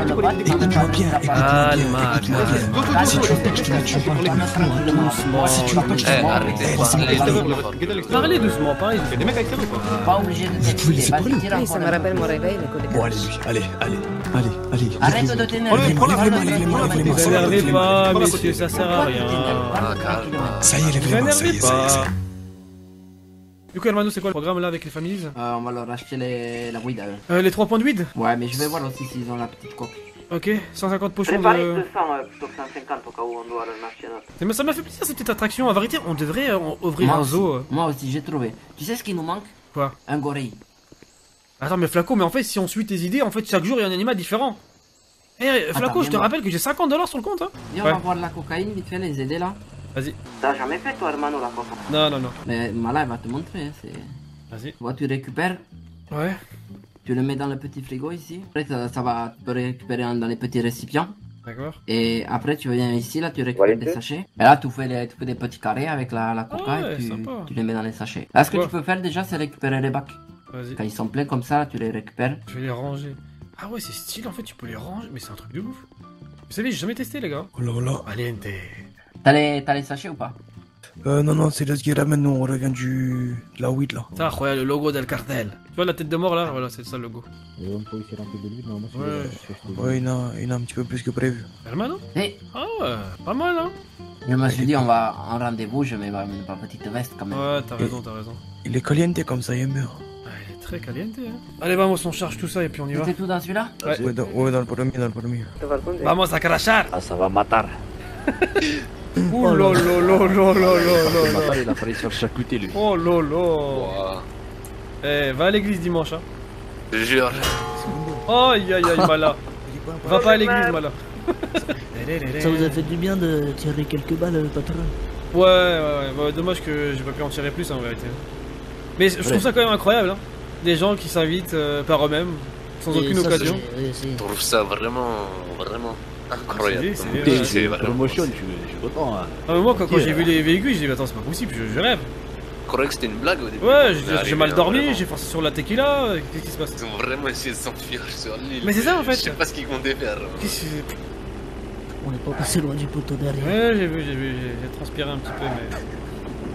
Écoute-moi bien. Calma, calma. Si tu veux pas que je te mette sur parle pas doucement. Si tu veux pas que je te mette arrêtez. Laisse-moi Allez, parler. Parlez doucement, parlez. Des mecs avec ça ou pas Pas obligé de ça me rappelle mon réveil, les Bon, allez, allez, allez, allez, allez. Arrête de t'énerver. Vous énervez pas, messieurs, ça sert à rien. Ça y est, lève-les-moi, ça y est, ça y est, Du coup, Hermano, c'est quoi le programme là avec les familles Euh, on va leur acheter les... la weed à eux. euh, Les 3 points de weed Ouais, mais je vais voir aussi s'ils ont la petite coque. Ok, 150 pochons Préparez de. 200 euh, plutôt que 150 au cas où on doit leur acheter un autre. Mais ça m'a fait plaisir cette petite attraction. En vérité, on devrait euh, ouvrir Moi un zoo. euh. Moi aussi, j'ai trouvé. Tu sais ce qui nous manque? Quoi? Un gorille. Attends, mais Flaco, mais en fait, si on suit tes idées, en fait, chaque jour il y a un animal différent. Eh, Flaco, Attends, je te rappelle que j'ai 50 dollars sur le compte, hein Viens, Ouais. on va voir la cocaïne, vite fait, les aider là. Vas-y. T'as jamais fait toi, hermano, la coca Non, non, non. Mais Mala, elle va te montrer. hein. Vas-y. Tu vois, tu récupères, Ouais. tu le mets dans le petit frigo ici. Après, ça, ça va, tu peux récupérer dans les petits récipients. D'accord. Et après, tu viens ici, là, tu récupères des sachets. Et là, tu fais, les, tu fais des petits carrés avec la, la coca Ah ouais, et tu, sympa. tu les mets dans les sachets. Là, ce que Ouais. tu peux faire déjà, c'est récupérer les bacs. Vas-y. Quand ils sont pleins comme ça, tu les récupères. Je vais les ranger. Ah ouais, c'est stylé en fait, tu peux les ranger. Mais c'est un truc de ouf. Vous savez, j'ai jamais testé, les gars. Oh là là. Valiente. T'as les, t'as les sachets ou pas? Euh, non, non, c'est qui ramène, nous, on revient du... de la weed, là. Ça, regarde le logo del cartel. Tu vois la tête de mort là? Voilà, c'est ça le logo. Ouais. Ouais, il y en a, il y en a un petit peu plus que prévu. Hermano Eh, Ah ouais, pas mal, hein je me suis dit, on va en rendez-vous, je mets ma, ma petite veste quand même. Ouais, t'as raison, t'as raison. Il est caliente comme ça, il bien. Ah, il est très caliente, hein. Allez, vamos, on charge tout ça et puis on y va. C'était tout dans celui-là? Ouais. Ouais, dans, ouais, dans le premier, dans le premier. Vamos a crachar Ah, ça va matar. Ouh là là là là là là là Matar, il a failli se faire charcuter lui. Oh là là. Eh, va à l'église dimanche, hein. Je jure. Aïe aïe aïe, Mala. Va pas à l'église, Mala. Ça vous a fait du bien de tirer quelques balles, patron? Ouais, ouais, ouais, ouais, dommage que j'ai pas pu en tirer plus hein, en vérité. Mais je trouve ça quand même incroyable, hein. Des gens qui s'invitent euh, par eux-mêmes, sans Et aucune ça, occasion. Je trouve ça vraiment, vraiment incroyable. C'est- promotion, suis content. hein. Ah, mais moi, quand, quand j'ai vu les véhicules, j'ai dit, attends, c'est pas possible, je, je rêve. Je croyais que c'était une blague au début. Ouais, j'ai- mal dormi, j'ai forcé sur la tequila, euh, qu'est-ce qui se passe? Ils ont vraiment essayé de s'enfuir sur l'île. Mais c'est ça, en fait. Je sais pas ce qu'ils comptaient faire. Qu'est-ce que- On n'est pas passé loin du poteau derrière. Ouais, j'ai vu, j'ai vu, j'ai transpiré un petit peu, mais.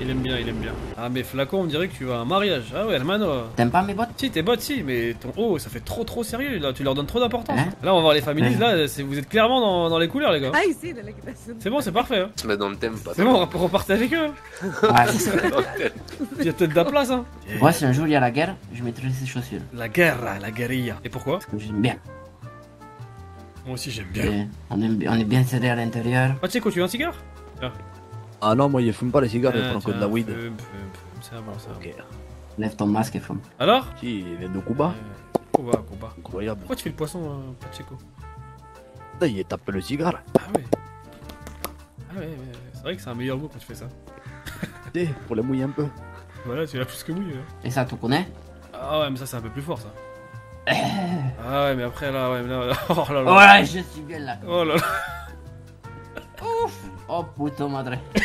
Il aime bien, il aime bien. Ah, mais Flacon, on dirait que tu vas à un mariage. Ah ouais, hermano. T'aimes pas mes bottes? Si, tes bottes, si, mais ton haut, ça fait trop trop sérieux, là, tu leur donnes trop d'importance. Hein? Là, on va voir les familles, là, vous êtes clairement dans, dans les couleurs, les gars. Ah, ici. C'est bon, c'est parfait. Hein. Mettre dans le thème, pas C'est bon, on repartez avec eux. Ouais. Il y a peut-être de la place, hein. Moi, si un jour il y a la guerre, je mettrai ces chaussures. La guerre, la guérilla. Et pourquoi? Parce que j'aime bien. Moi aussi, j'aime bien. Et on, aime- on est bien serré à l'intérieur. Ah, tu sais quoi, tu veux un cigare? Ah non, moi il fume pas les cigares, il Ah, prend que de la weed. fume, fume, fume, Ça va, ça va. Ok. Lève ton masque et fume. Alors Si, il vient de Cuba. Euh, Combat, combat. Incroyable. Pourquoi tu fais le poisson, euh, Pacheco Putain, il tape le cigare. Ah ouais. Ah ouais, ouais, c'est vrai que c'est un meilleur goût quand tu fais ça. Pour les mouiller un peu. Voilà, tu l'as plus que mouillé. hein. Et ça, tu connais Ah ouais, mais ça, c'est un peu plus fort, ça. Ah ouais, mais après, là, ouais, mais là, là, oh là là. Ouais, je suis bien là. Oh là là. Oh putain, madre.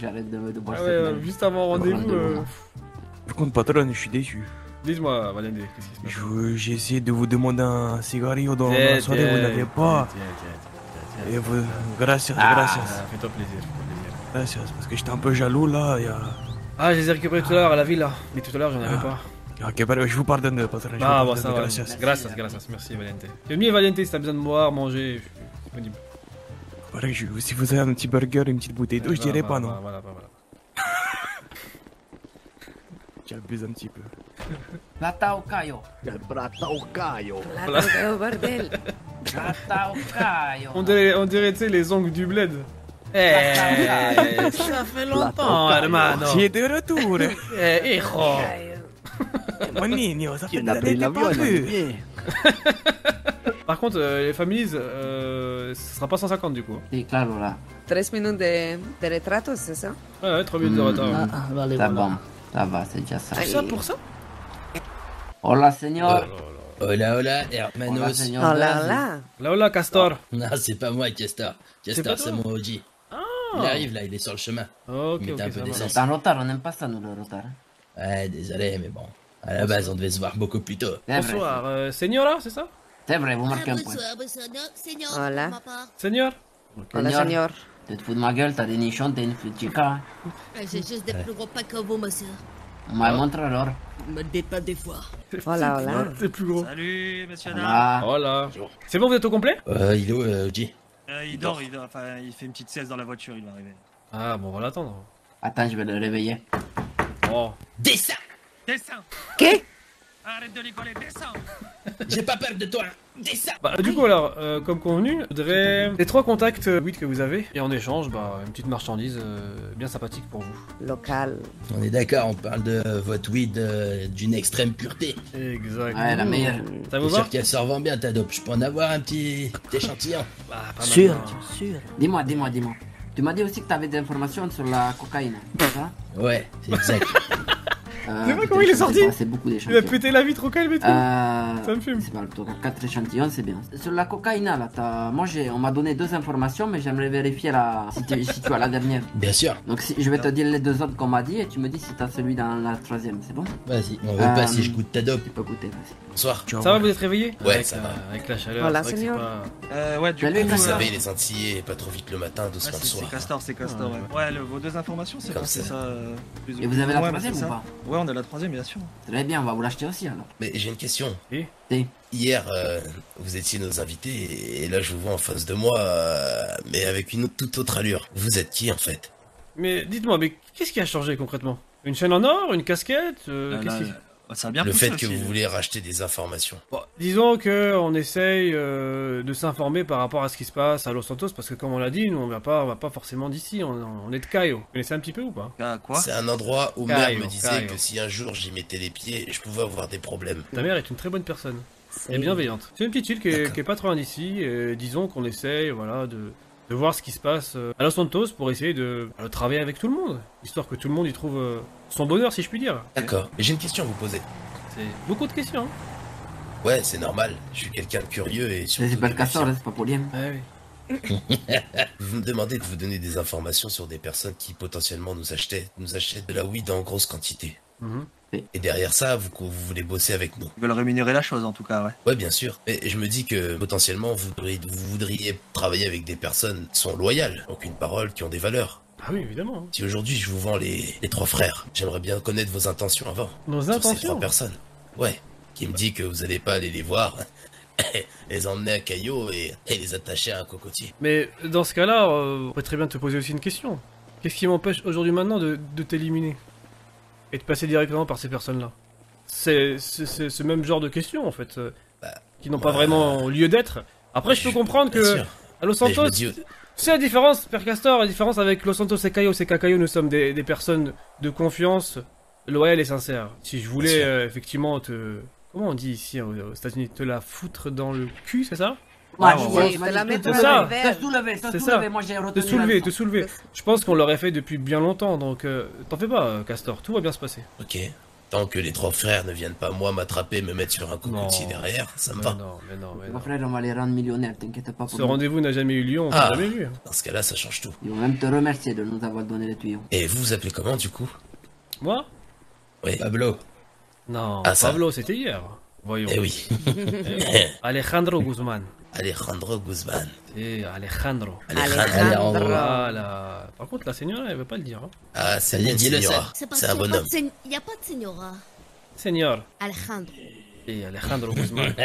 que j'arrête de, de boire Ah ouais, euh, juste avant rendez-vous. Euh, Par contre, patron, je suis déçu. Dis-moi, Valende, qu'est-ce qui se passe Je- J'ai essayé de vous demander un cigarillo dans Tiens, la soirée, vous tiens, n'avez pas. tiens, tiens, tiens, tiens, Et vous... Gracias, Ah, gracias. Fais-toi plaisir, fais-toi plaisir. Gracias, parce que j'étais un peu jaloux là. Il y a... Ah, je les ai récupérés tout à l'heure à la ville, là. Mais tout à l'heure, j'en avais Ah. pas. Ok, bah, je vous pardonne, patron. je vous Ah, bon, pardonne, ça va. Gracias. Gracias, gracias. Merci, Valente. Le mieux, Valente, si t'as besoin de boire, manger, je suis disponible. Pareil, je- si vous avez un petit burger, une petite bouteille d'eau, je dirais pas non. Voilà, voilà, voilà. J'abuse un petit peu. Plata au caio. Brata au caio. Plata, oh, bordel. Plata au caio. On dirait, on dirait, tu sais, les ongles du bled. Eh, ça fait longtemps, hermano. J'ai de retour. Eh, hijo. Mon niño, ça fait Il des a années pris que t'as l'avion, pas il a vu. bien. Par contre, euh, les familles, euh, ce sera pas 150 du coup. Sí, claro, là. Tres minutes de, de retratos, c'est ça? Ouais, ouais, 3 minutes de Mm. retard. Ah, ah, vale, Ça voilà. va. Ça va, c'est déjà ça. Tout ça pour ça? Hola, señor. Hola, hola, Hola, hermanos. señor. Oh là Gracias. là Là, là, Castor. Non, c'est pas moi, Castor. Castor, c'est mon OG. Ah. Il arrive là, il est sur le chemin. Ok, ok, un ça peu va. d'essence. T'es en retard, on n'aime pas ça, nous, le retard. Ouais, désolé, mais bon. À la base, on devait se voir beaucoup plus tôt. Bonsoir, euh, Señora, c'est ça? C'est vrai, vous marquez un point. Hola. Seigneur Hola, Señor, señor. Tu te fous de ma gueule, t'as des nichons, t'es une chica. J'ai juste des plus gros pas que vous, monsieur. On montre alors. Me pas des fois. Hola, hola. C'est plus gros. Salut, monsieur. Voilà. Voilà. C'est bon, vous êtes au complet? Euh, il est où, euh, Oji Euh, il dort, il dort, enfin, il fait une petite sieste dans la voiture, il va arriver. Ah, bon, on va l'attendre. Attends, je vais le réveiller. Oh. Descends Descends ¿Qué? Arrête de rigoler, descends J'ai pas peur de toi Descends Bah, du coup, alors, euh, comme convenu, je voudrais les trois contacts euh, weed que vous avez, et en échange, bah, une petite marchandise euh, bien sympathique pour vous. Local. On est d'accord, on parle de votre weed euh, d'une extrême pureté. Exact. Ouais, la meilleure. Ça vous va sûr qu'elle se revend bien ta dope? Je peux en avoir un petit échantillon Bah, pas mal, Sûr, hein. sûr. Dis-moi, dis-moi, dis-moi. Tu m'as dit aussi que t'avais des informations sur la cocaïne. C'est ça? Ouais, c'est exact. Euh, C'est vrai putain, comment il est sais sorti pas, C'est beaucoup Il a pété la vitre au calme et tout. Euh, Ça me fume. C'est pas le tour. 4 échantillons, c'est bien. Sur la cocaïne, là, t'as- moi, on m'a donné deux informations, mais j'aimerais vérifier la... si, tu, si tu as la dernière. Bien sûr. Donc, si, je vais te dire les deux autres qu'on m'a dit et tu me dis si t'as celui dans la troisième, c'est bon? Vas-y, on veut Euh, pas si je goûte ta dope. Tu peux goûter, vas-y. Bonsoir. Ça va, vous êtes réveillé Ouais, avec, ça va. avec la chaleur. Voilà, c'est c'est pas- Euh, ouais, du coup... Vous Vous euh, savez, les Antillais, pas trop vite le matin, doucement c'est le c'est soir. Castor, c'est Castor, ouais. Ouais, le- vos deux informations, c'est c'est ça. ça euh, plus ou Et vous avez la troisième c'est ou ça. pas? Ouais, on a la troisième, bien sûr. Très bien, on va vous l'acheter aussi alors. Mais j'ai une question. Si. Hier, euh, vous étiez nos invités et là je vous vois en face de moi, euh, mais avec une autre- toute autre allure. Vous êtes qui en fait? Mais dites-moi, mais qu'est-ce qui a changé concrètement? Une chaîne en or? Une casquette? Euh, là, qui- ça a bien Le fait que aussi. vous voulez racheter des informations. Bon, disons que on essaye euh, de s'informer par rapport à ce qui se passe à Los Santos, parce que comme on l'a dit, nous on va pas, on va pas forcément d'ici, on, on est de Caio. Vous connaissez un petit peu ou pas? Ah, quoi? C'est un endroit où Caio, mère me disait Caio. que si un jour j'y mettais les pieds, je pouvais avoir des problèmes. Ta mère est une très bonne personne et bienveillante. C'est une petite île qui est, qui est pas trop loin d'ici, et disons qu'on essaye, voilà, de, de voir ce qui se passe euh, à Los Santos pour essayer de, de travailler avec tout le monde, histoire que tout le monde y trouve euh, son bonheur, si je puis dire. D'accord. Mais j'ai une question à vous poser. C'est beaucoup de questions. hein. Ouais, c'est normal. Je suis quelqu'un de curieux et C'est surtout. pas le hein, c'est pas pour. Ouais, oui. Vous me demandez de vous donner des informations sur des personnes qui potentiellement nous achetaient, nous achètent de la weed en grosse quantité. Et derrière ça, vous, vous voulez bosser avec nous. Ils veulent rémunérer la chose, en tout cas, ouais. Ouais, bien sûr. Et je me dis que potentiellement, vous voudriez, vous voudriez travailler avec des personnes qui sont loyales, donc une parole, qui ont des valeurs. Ah oui, évidemment. Si aujourd'hui je vous vends les, les trois frères, j'aimerais bien connaître vos intentions avant. Nos Sur ces trois intentions. personnes. Ouais. Qui me dit que vous n'allez pas aller les voir, les emmener à Caillot et, et les attacher à un cocotier. Mais dans ce cas-là, euh, on pourrait très bien te poser aussi une question. Qu'est-ce qui m'empêche aujourd'hui maintenant de, de t'éliminer? Et de passer directement par ces personnes-là C'est ce même genre de questions en fait, euh, Bah, qui n'ont pas vraiment lieu d'être. Après, je peux comprendre que sûr. à Los Santos, dis- c'est la différence, Père Castor, la différence avec Los Santos et Cayo, c'est qu'à Cayo, nous sommes des, des personnes de confiance, loyales et sincères. Si je voulais euh, effectivement te... Comment on dit ici aux aux États-Unis Te la foutre dans le cul, c'est ça? Moi j'ai Te soulever, te soulever. Je pense qu'on l'aurait fait depuis bien longtemps, donc euh, t'en fais pas, euh, Castor, tout va bien se passer. Ok. Tant que les trois frères ne viennent pas moi m'attraper, me mettre sur un cocotier derrière, ça me va. non, mais non, mais Mon non. frère, on va les rendre millionnaires, t'inquiète pas pour Ce rendez-vous n'a jamais eu lieu, on Ah. jamais vu. Dans ce cas-là, ça change tout. Ils vont même te remercier de nous avoir donné les tuyaux. Et vous vous appelez comment du coup? Moi? Oui. Pablo. Non, Ah. Pablo, c'était hier. Voyons. Eh oui. Alejandro Guzman. Alejandro Guzman. Eh, Alejandro. Alejandro. Voilà. Par contre, la señora, elle veut pas le dire. Hein. Ah, c'est bien, Dis-le, Signora. C'est parce C'est un bonhomme. Il n'y a pas de señora. Señor. Alejandro. Et Alejandro Guzman.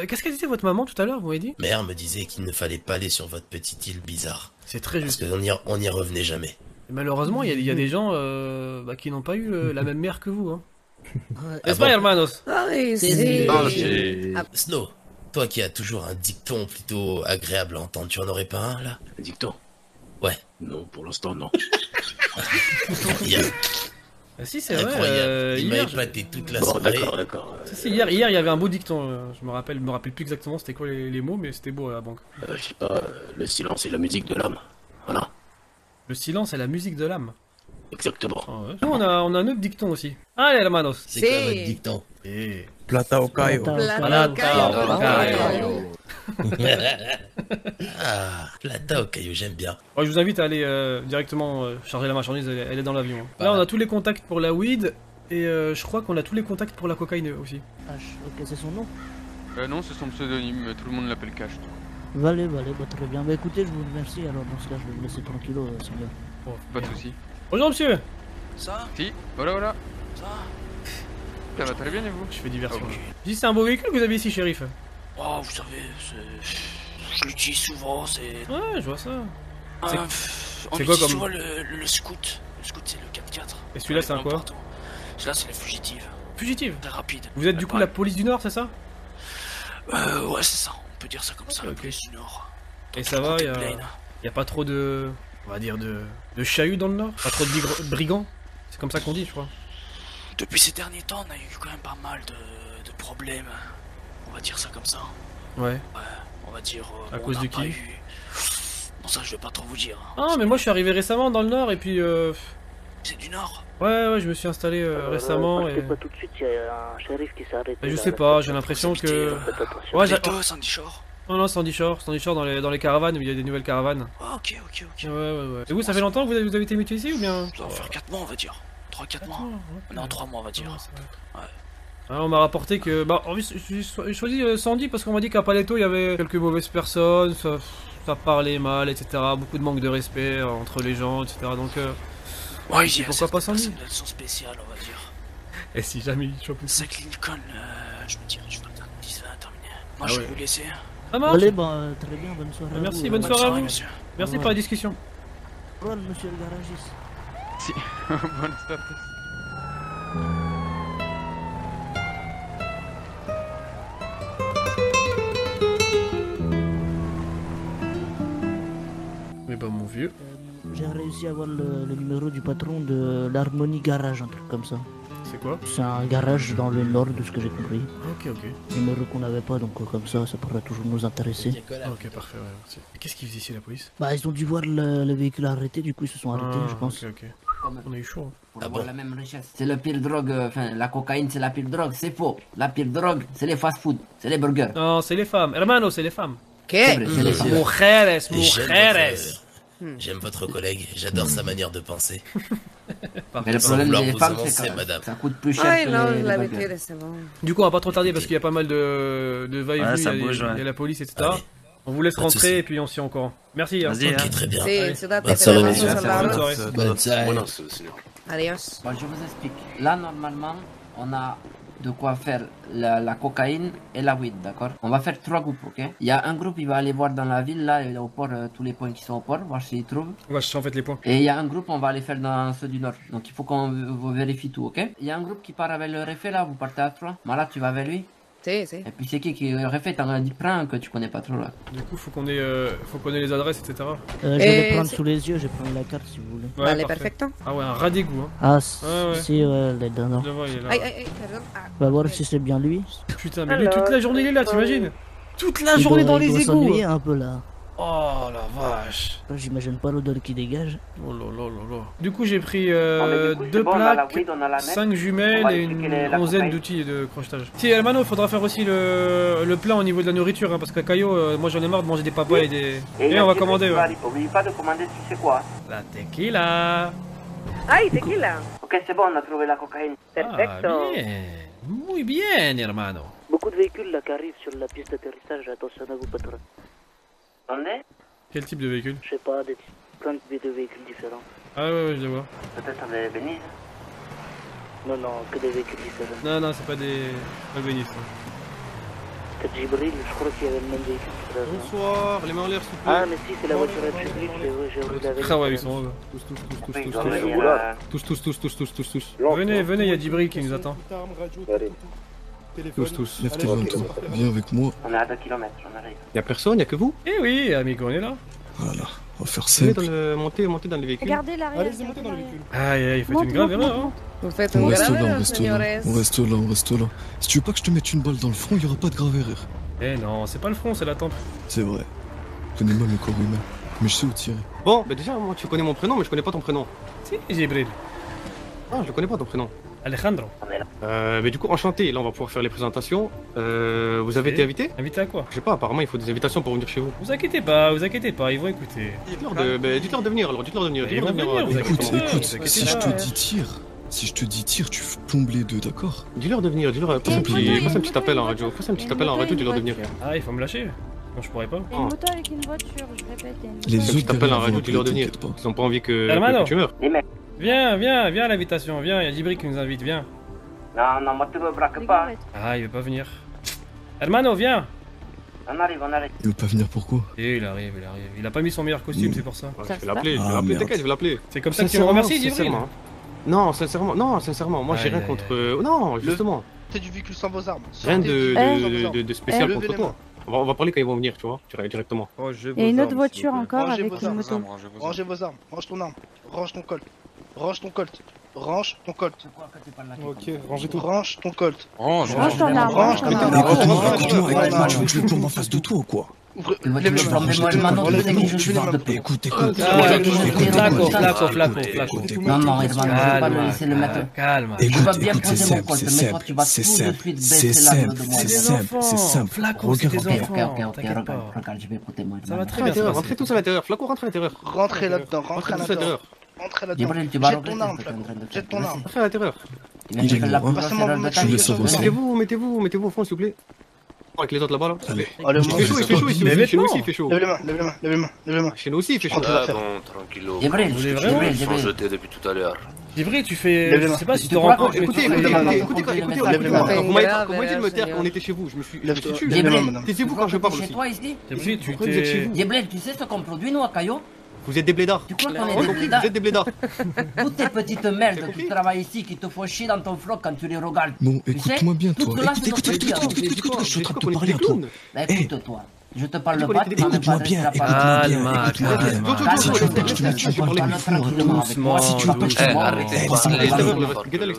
Euh, Qu'est-ce qu'elle disait votre maman tout à l'heure, vous m'avez dit? Mère me disait qu'il ne fallait pas aller sur votre petite île bizarre. C'est très Parce juste. qu'on y, on y revenait jamais. Et malheureusement, il y, a- y a des gens euh, bah, qui n'ont pas eu euh, la même mère que vous. Hein. Ah N'est-ce pas, hermanos. Ah, Snow, toi qui as toujours un dicton plutôt agréable à entendre, tu en aurais pas un là? Dicton? Ouais. Non, pour l'instant, non. Ah, si, c'est vrai. Incroyable. euh, Il m'a épaté toute la Bon, soirée. d'accord, d'accord. si, si, hier, hier, il y avait un beau dicton. euh, je me rappelle, me rappelle plus exactement c'était quoi les, les mots, mais c'était beau à la banque. Euh, je sais pas, euh, le silence et la musique de l'âme. Voilà, Le silence est la musique de l'âme. Exactement. Ah ouais. Nous, on a, on a un autre dicton aussi. Allez, hermanos. C'est quoi votre dicton Eh. Plata au caillou. Plata. Plata, caillou. Ah, Plata au caillou, j'aime bien. Moi, je vous invite à aller euh, directement euh, charger la marchandise, elle, est- elle est dans l'avion. Là, Voilà. on a tous les contacts pour la weed. Et euh, je crois qu'on a tous les contacts pour la cocaïne aussi. H, ok, c'est son nom Euh, non, c'est son pseudonyme, tout le monde l'appelle Cash. Valé, valé, bah, très bien. Bah écoutez, je vous remercie. Alors dans ce cas, je vais vous laisser tranquillo, euh, Seigneur. Bon, Pas de soucis. Bonjour monsieur Ça Si, voilà, voilà. Ça Ça va très bien et vous Je fais diversion. Ok. Dis, c'est un beau véhicule que vous avez ici, shérif. Oh, vous savez, c'est... Je l'utilise souvent, c'est... Ouais, je vois ça. Ah, C'est- c'est quoi utilise comme- souvent le, le, scout. Le scout, c'est le 4x4. Et celui-là, c'est un quoi Celui-là, c'est la fugitive. Fugitive. Très rapide. Vous êtes du coup la police du Nord, c'est ça Euh, ouais, c'est ça. On peut dire ça comme ça, Ok, la police du Nord. Et ça va, Côté y a, Blaine. y a pas trop de. On va dire de. de chahut dans le Nord Pas trop de brigands C'est comme ça qu'on dit, je crois. Depuis ces derniers temps, on a eu quand même pas mal de, de problèmes. On va dire ça comme ça. Ouais. On va dire... euh, À cause de qui eu- Bon, ça, je vais pas trop vous dire. hein. Ah, mais moi je suis arrivé récemment dans le Nord et puis. Euh... C'est du Nord Ouais, ouais, je me suis installé euh, récemment et. pas tout de suite, il y a un shérif qui s'est arrêté. Je sais pas, j'ai l'impression que. Faites Ouais, j'ai. Shore Non, non, Sandy Shore, Sandy Shore dans les, dans les caravanes où il y a des nouvelles caravanes. Ah, ok, ok, ok. Ouais, ouais, ouais. Et vous, ça fait longtemps que vous avez, vous avez été muté ici ou bien Ça va faire 4 mois, on va dire. 3-4 mois. Non, 3 mois, on va dire. Ouais. Ah, on m'a rapporté que. Bah, en plus, j'ai cho- j'ai choisi euh, Sandy parce qu'on m'a dit qu'à Paleto il y avait quelques mauvaises personnes, ça, ça parlait mal, etc. Beaucoup de manque de respect entre les gens, etc. Donc, euh, Ouais, Et il y a pourquoi pas Sandy personnes, elles sont spéciales, on va dire. et si jamais il chope une- 5 Lincoln, euh, je me dirais, je vais faire 10 20 terminé. Moi, Ah je vais vous laisser. Ça marche Allez, bah, très bien, bonne soirée. à Merci, vous, bonne euh, soirée à vous. monsieur. Merci Ouais. pour la discussion. Rôle, monsieur le garagiste. Si. Bonne stop. Mais bah, mon vieux. Euh, J'ai réussi à avoir le, le numéro du patron de l'Harmonie Garage, un truc comme ça. C'est quoi C'est un garage dans le nord de ce que j'ai compris. Ok, ok. Numéro qu'on n'avait pas, donc euh, comme ça, ça pourrait toujours nous intéresser. Ok, parfait, ouais. merci. Qu'est-ce qu'ils faisaient ici, la police Bah, ils ont dû voir le, le véhicule arrêté, du coup, ils se sont arrêtés, Ah, je pense. Ok, ok. Comme On a eu chaud. hein. pour Ah avoir bon la même richesse. C'est la pire drogue, euh, enfin la cocaïne c'est la pire drogue, c'est faux. La pire drogue c'est les fast-food, c'est les burgers. Non, c'est les femmes. Hermano, c'est les femmes. Femmes. Mujeres, mujeres. Euh, j'aime votre collègue, j'adore sa manière de penser. Mais le problème des femmes c'est que madame. ça coûte plus cher Ouais, que non, les, les burgers. l'habitude, c'est bon. Du coup, on va pas trop tarder parce qu'il y a pas mal de. Ouais, il y a- bouge, il y a ouais. la police, etc. Allez. On vous laisse Pas rentrer et puis on s'y encore. Merci. hein. Vas-y, hein. très bien. Bonne soirée, Bonne soirée. Bonne soirée. Buenas, señor. Adiós. Bon, je vous explique. Là, normalement, on a de quoi faire la, la cocaïne et la weed, d'accord? On va faire trois groupes, ok? Il y a un groupe, il va aller voir dans la ville, là, au port, euh, tous les points qui sont au port, voir s'ils trouvent. On va chercher en fait les points. Et il y a un groupe, on va aller faire dans ceux du nord. Donc il faut qu'on vérifie tout, ok? Il y a un groupe qui part avec le réfé, là, vous partez à trois. Malade, tu vas avec lui. Et puis c'est qui qui réfé T'en as dit plein que tu connais pas trop, là? Du coup, faut qu'on ait, euh, faut qu'on ait les adresses, etc. Euh, je vais Et les prendre sous les yeux, je vais prendre la carte si vous voulez. Ouais, vale, parfait. perfecto. Ah ouais, un rat d'égout. Hein. Ah, si, Ouais, ouais. si, ouais, elle est dedans. Je le vois, il est là. Ay, ay, ay, perdón. Ah, On va voir si c'est bien lui. Putain, mais lui, toute la journée, il est là, t'imagines? Toute la Il journée doit- dans il les doit égouts. s'ennuyer un peu là. Oh la vache. J'imagine pas l'odeur qui dégage. Oh là là là là. Du coup, j'ai pris euh, Ah, coup, deux c'est bon, on a la plaques, weed, on a la 5 On jumelles et une les- onzaine d'outils de crochetage. Si, Hermano, il faudra faire aussi le, le plan au niveau de la nourriture, hein, parce qu'à Caillot, euh, moi j'en ai marre de manger des papas et des. Et, on va commander. ouais. Oublie pas de commander, tu sais quoi? La tequila. Ay, tequila. Ok, c'est bon, on a trouvé la cocaïne. Perfecto. Ah, bien. Muy bien, hermano. Beaucoup de véhicules là qui arrivent sur la piste d'atterrissage, attention à vous patron. Quel type de véhicule Je sais pas, des plein de de véhicules différents. Ah ouais, ouais, je le vois. peut-être avec Venise. Non, non, que des véhicules différents. Non, non, c'est pas des albinistes. Peut-être Gibril, je crois qu'il y avait le même véhicule. Bonsoir, les mains en l'air, s'il vous Ah, mais si, c'est la voiture de Gibril, j'ai- avec. Ah ouais, ils sont heureux. Tous, tous, tous, tous, tous, tous. venir, euh, Tous, tous, tous, tous, tous, tous, tous. Venez, venez, il y a Djibril qui nous attend. Tous, tous. Lève-toi, toi. Viens avec moi. On est à 2 km, on arrive. Y'a personne, y'a que vous? Eh oui, amigo, on est là. Voilà, on va faire simple. dans le... montez, montez dans les véhicules. Regardez l'arrière. Allez-y, montez dans le véhicule. Aïe, aïe, faites une grave erreur, hein. Vous faites On un reste grave là, on erreur, reste là. On reste là, on reste là. Si tu veux pas que je te mette une balle dans le front, il y aura pas de grave erreur. Eh non, c'est pas le front, c'est la tempe. C'est vrai. Je connais mal le corps humain. Mais je sais où tirer. Bon, bah déjà, moi tu connais mon prénom, mais je connais pas ton prénom. Si, Djibril. Ah, je connais pas ton prénom. Alejandro. Euh, mais du coup, enchanté. Là, on va pouvoir faire les présentations. Euh, vous avez été invité Invité à quoi Je sais pas, apparemment, il faut des invitations pour venir chez vous. Vous inquiétez pas, vous inquiétez pas, ils vont écouter. Dites-leur de, ben, venir alors, dites-leur de venir. De venir, Écoute, écoute, si je te dis tire, si je te dis tire, tu plombes les deux, d'accord Dis-leur de venir, dis-leur. Passe un petit un petit appel en radio. Passe un petit appel en radio, dis-leur de venir. Ah, il faut me lâcher Non, je pourrais pas. Une moto avec une voiture, je répète. Les autres en radio, leur Ils ont pas envie que, tu meurs. Viens, viens, viens à l'invitation, viens, il y a Dibri qui nous invite, viens. Non, non, moi tu me braques pas. Ah, il veut pas venir. Hermano, viens On arrive, on arrive. Il veut pas venir pourquoi? Et il arrive, il arrive. Il a pas mis son meilleur costume, mm. c'est pour ça. Je vais l'appeler, je vais ah, l'appeler, t'inquiète, je vais l'appeler. C'est comme ça que tu le remercies, Dibri hein. Non, sincèrement, non, sincèrement, moi j'ai rien contre... Non, justement. C'est du véhicule sans vos armes. Rien de, spécial contre toi. On va, parler quand ils vont venir, tu vois, directement. Il y a une autre voiture encore avec une moto. Rangez vos armes, range ton arme, range ton col range ton colt. Range ton colt. Ok, rangez tout. Range ton colt. Range, range ton arme. Range ton arme. Écoute-moi, écoute-moi, écoute-moi, tu veux que je le plombe en face de toi ou quoi Écoute, écoute, écoute, Non, non, pas le laisser le mettre. Calme. Écoute, écoute, c'est simple, c'est simple, c'est simple, c'est simple, c'est simple, c'est simple. Regarde bien. Ça va très bien. Rentrez tous à l'intérieur. Flaco, rentre à l'intérieur. Rentrez là-dedans, rentrez à l'intérieur. Entrez là-dedans. Jette ton arme, Jette ton arme. Faire la terreur. Mettez-vous, mettez-vous, mettez-vous au fond, s'il vous plaît. Oh, avec les autres là-bas là. Il fait chaud, il fait chaud. Chez nous aussi, il fait chaud. Lève les mains, lève les mains, lève les mains, lève les mains. Chez nous aussi, il fait chaud. Ah bon, tranquillo. Depuis tout à l'heure. Jibril, tu fais. Je sais pas si tu te rends compte. Écoutez, écoutez, écoutez, écoutez. Comment est-il de me taire On était chez vous. Je me suis. Taisez-vous quand je parle aussi. Tu sais ce qu'on produit nous à Caillot vous êtes des blédards. Tu crois qu'on est des blédards Vous êtes des blédards. Toutes tes petites merdes qui travaillent ici, qui te font chier dans ton floc quand tu les regardes. Bon, écoute-moi bien, toi. Écoute, écoute, écoute, écoute, écoute, je suis en train de te parler, toi. Écoute, toi. Je te parle pas, tu parles pas, bien, calme, calme,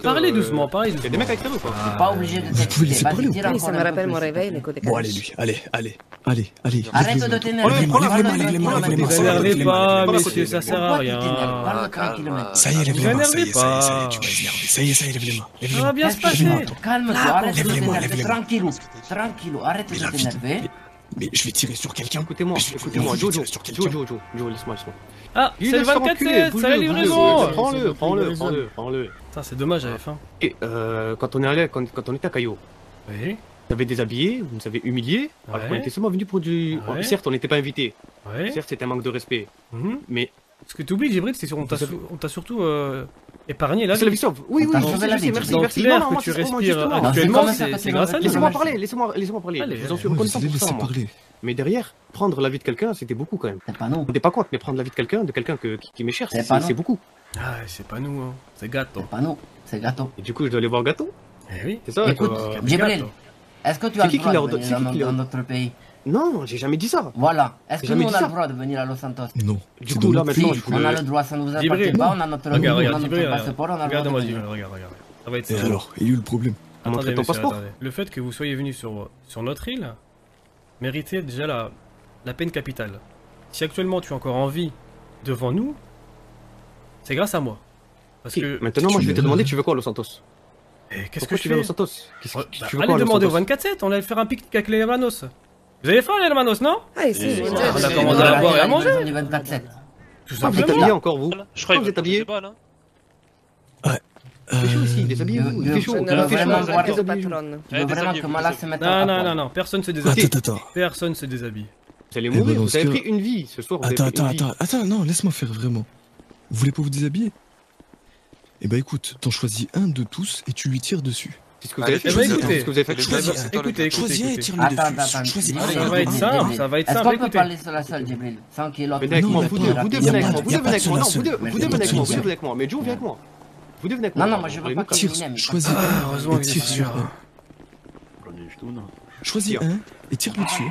Parlez doucement, parlez doucement. des mecs avec pas obligé de Ça me rappelle mon réveil, Bon, allez, lui, allez, allez, allez. Arrête de t'énerver. ça. Ça y est, les mains, ça y est, ça y est, les mains. Ça va bien se passer. Calme-toi, arrête de t'énerver, tranquillou, arrête de t'énerver. Mais je vais tirer sur quelqu'un. Écoutez-moi, écoutez-moi, Jojo, Jojo, Jojo, Jojo, laisse-moi, laisse-moi. Ah, c'est le 24 ça la livraison Prends-le, prends-le, prends-le, prends-le. Putain, c'est dommage, j'avais faim. Et euh, quand on est allé, quand, on était à Caillot, oui. vous avez déshabillé, vous nous avez humilié, ouais. alors qu'on était seulement venu pour du... Oh, certes, on n'était pas invité. Certes, c'est un manque de respect. Mhm. Mais... Ce que tu oublies, Djibril, c'est qu'on t'a surtout... Euh Épargner la vie. C'est la victoire. Oui, oui, je sais, je sais, merci, merci. Non, non, que tu respires euh, actuellement, c'est grâce à Laissez-moi parler, laissez-moi laissez parler. J'en suis reconnaissant pour ça. Mais derrière, prendre la vie de quelqu'un, c'était beaucoup quand même. C'est pas nous. On n'est pas compte, mais prendre la vie de quelqu'un, de quelqu'un que, qui, m'est cher, c'est beaucoup. Ah, c'est pas nous, hein. c'est gâteau. C'est pas nous, c'est gâteau. Et du coup, je dois aller voir gâteau Eh oui. C'est ça, Écoute, euh, Djibril, est-ce que tu as le droit de venir dans notre pays? Non, j'ai jamais dit ça. Voilà. Est-ce que nous, on a le droit de venir à Los Santos? Non. Du coup, là, maintenant, si, on a le droit, ça nous appartient pas, on a notre on a notre passeport, on a le droit. Regarde, regarde, regarde. Ça va être Et alors, il y a eu le problème. Le fait que vous soyez venu sur, notre île méritait déjà la, peine capitale. Si actuellement tu es encore en vie devant nous, c'est grâce à moi. Parce que maintenant, moi, je vais te demander, tu veux quoi, Los Santos? Eh, qu'est-ce que tu bah, veux, Los Santos? Allez demander au 24-7, on allait faire un pique-nique avec les Habanos. Vous avez faim, les hermanos, non Ah, ici, on a commandé à boire et à manger. On est Vous ah, êtes habillés encore, vous Je crois que vous êtes habillés. Ouais. Il fait chaud ici, déshabillez-vous, il fait chaud, il fait chaud, vraiment Non, non, non, non, personne se déshabille. Attends, attends. Personne se déshabille. Vous allez mourir, eh ben, vous avez pris une vie ce soir. Attends, attends, attends, attends, non, laisse-moi faire vraiment. Vous voulez pas vous déshabiller? Eh bah écoute, t'en choisis un de tous et tu lui tires dessus. Qu'est-ce que vous avez fait Qu'est-ce vous avez fait Écoutez, choisir et tire le dessus. Ça va être simple, ça va être simple. Est-ce peut parler sur la salle, Jibril Sans qu'il ait l'autre. Vous deux venez avec moi, vous deux venez avec moi, vous deux venez avec moi, vous deux avec moi. Mais Joe, viens avec moi. Vous deux avec moi. Non, non, moi je veux pas qu'on Choisis. Ah, heureusement, il est sûr. Choisis hein un et tire le dessus.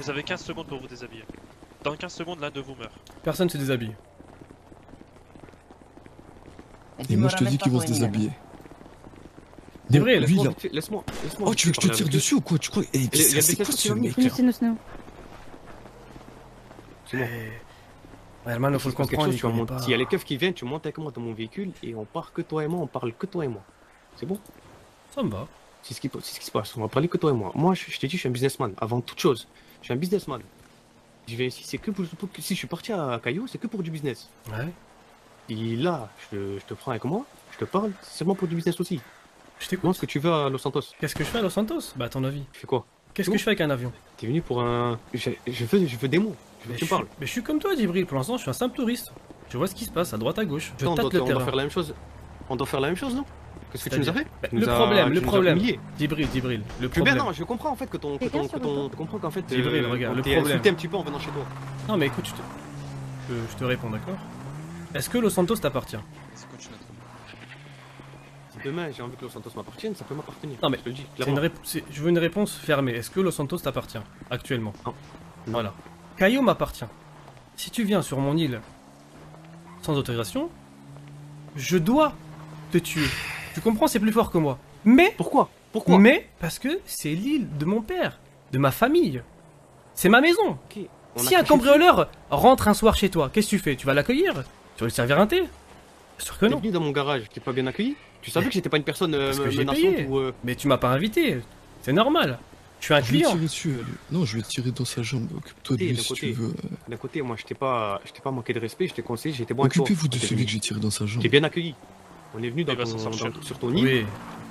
Vous avez 15 secondes pour vous déshabiller. Dans 15 secondes, l'un de vous meurt. Personne se déshabille. Et moi je te dis qu'ils vont se déshabiller. C'est vrai, Laisse-moi Oh, tu veux que je te tire dessus ou quoi? Tu crois Eh, c'est quoi ce mec. C'est bon. Ouais, il faut le comprendre. chose, il tu vas connaît monter- pas. S'il y a les keufs qui viennent, tu montes avec moi dans mon véhicule et on part que toi et moi, on parle que toi et moi. C'est bon? Ça me va. C'est ce, qui, c'est ce qui se passe, on va parler que toi et moi. Moi, je, je t'ai dit, je suis un businessman, avant toute chose. Je suis un businessman. Je vais ici, c'est que pour, pour- si je suis parti à Caillou, c'est que pour du business. Ouais. Si là, je, je te prends avec moi, je te parle, c'est seulement pour du business aussi. Je t'écoute. Comment est-ce que tu veux à Los Santos Qu'est-ce que je fais à Los Santos? Bah, à ton avis. Tu fais quoi? Qu'est-ce que je fais avec un avion? T'es venu pour un. Je, je veux, je veux des mots. Je veux mais que je, tu parles. suis, mais je suis comme toi, Djibril. Pour l'instant, je suis un simple touriste. Je vois ce qui se passe à droite, à gauche. Je Attends, on tâte doit, le on doit terrain. faire la même chose. On doit faire la même chose, non? Qu'est-ce que tu nous as fait? Bah, Tu Le problème, tu le problème. Djibril, Djibril. Le problème. non, je comprends en fait que ton. Que ton, que ton, je comprends qu'en fait. Djibril, regarde, on le problème. insulté un petit peu en venant chez toi. Non, mais écoute, je te, je, te réponds, d'accord? Est-ce que Los Santos t'appartient? Demain j'ai envie que Los Santos m'appartienne, ça peut m'appartenir. Non, mais je te le dis clairement. une je veux une réponse fermée. Est-ce que Los Santos t'appartient actuellement Non. Voilà. Caillou m'appartient. Si tu viens sur mon île sans autorisation, je dois te tuer. Tu comprends, c'est plus fort que moi. Mais pourquoi? Pourquoi? Mais parce que c'est l'île de mon père, de ma famille. C'est ma maison. on Si un cambrioleur rentre un soir chez toi, qu'est-ce que tu fais? Tu vas l'accueillir? Tu vas lui servir un thé? Sûr que non. venu dans mon garage, t'es pas bien accueilli? Tu savais que j'étais pas une personne euh, Parce que j'ai menaçante payé. ou. euh, Mais tu m'as pas invité. C'est normal. Je suis un Je vais client. tirer dessus, allez. Non, je vais tirer dans sa jambe. Occupe-toi de lui si côté. tu veux. D'un côté, moi je t'ai pas, je t'ai pas manqué de respect, je t'ai conseillé, j'étais bon avec toi. Occupez-vous de celui venu. que j'ai tiré dans sa jambe. T'es bien accueilli. On est venu dans Il va ton- s'en sortir. dans- sur ton île. Oui.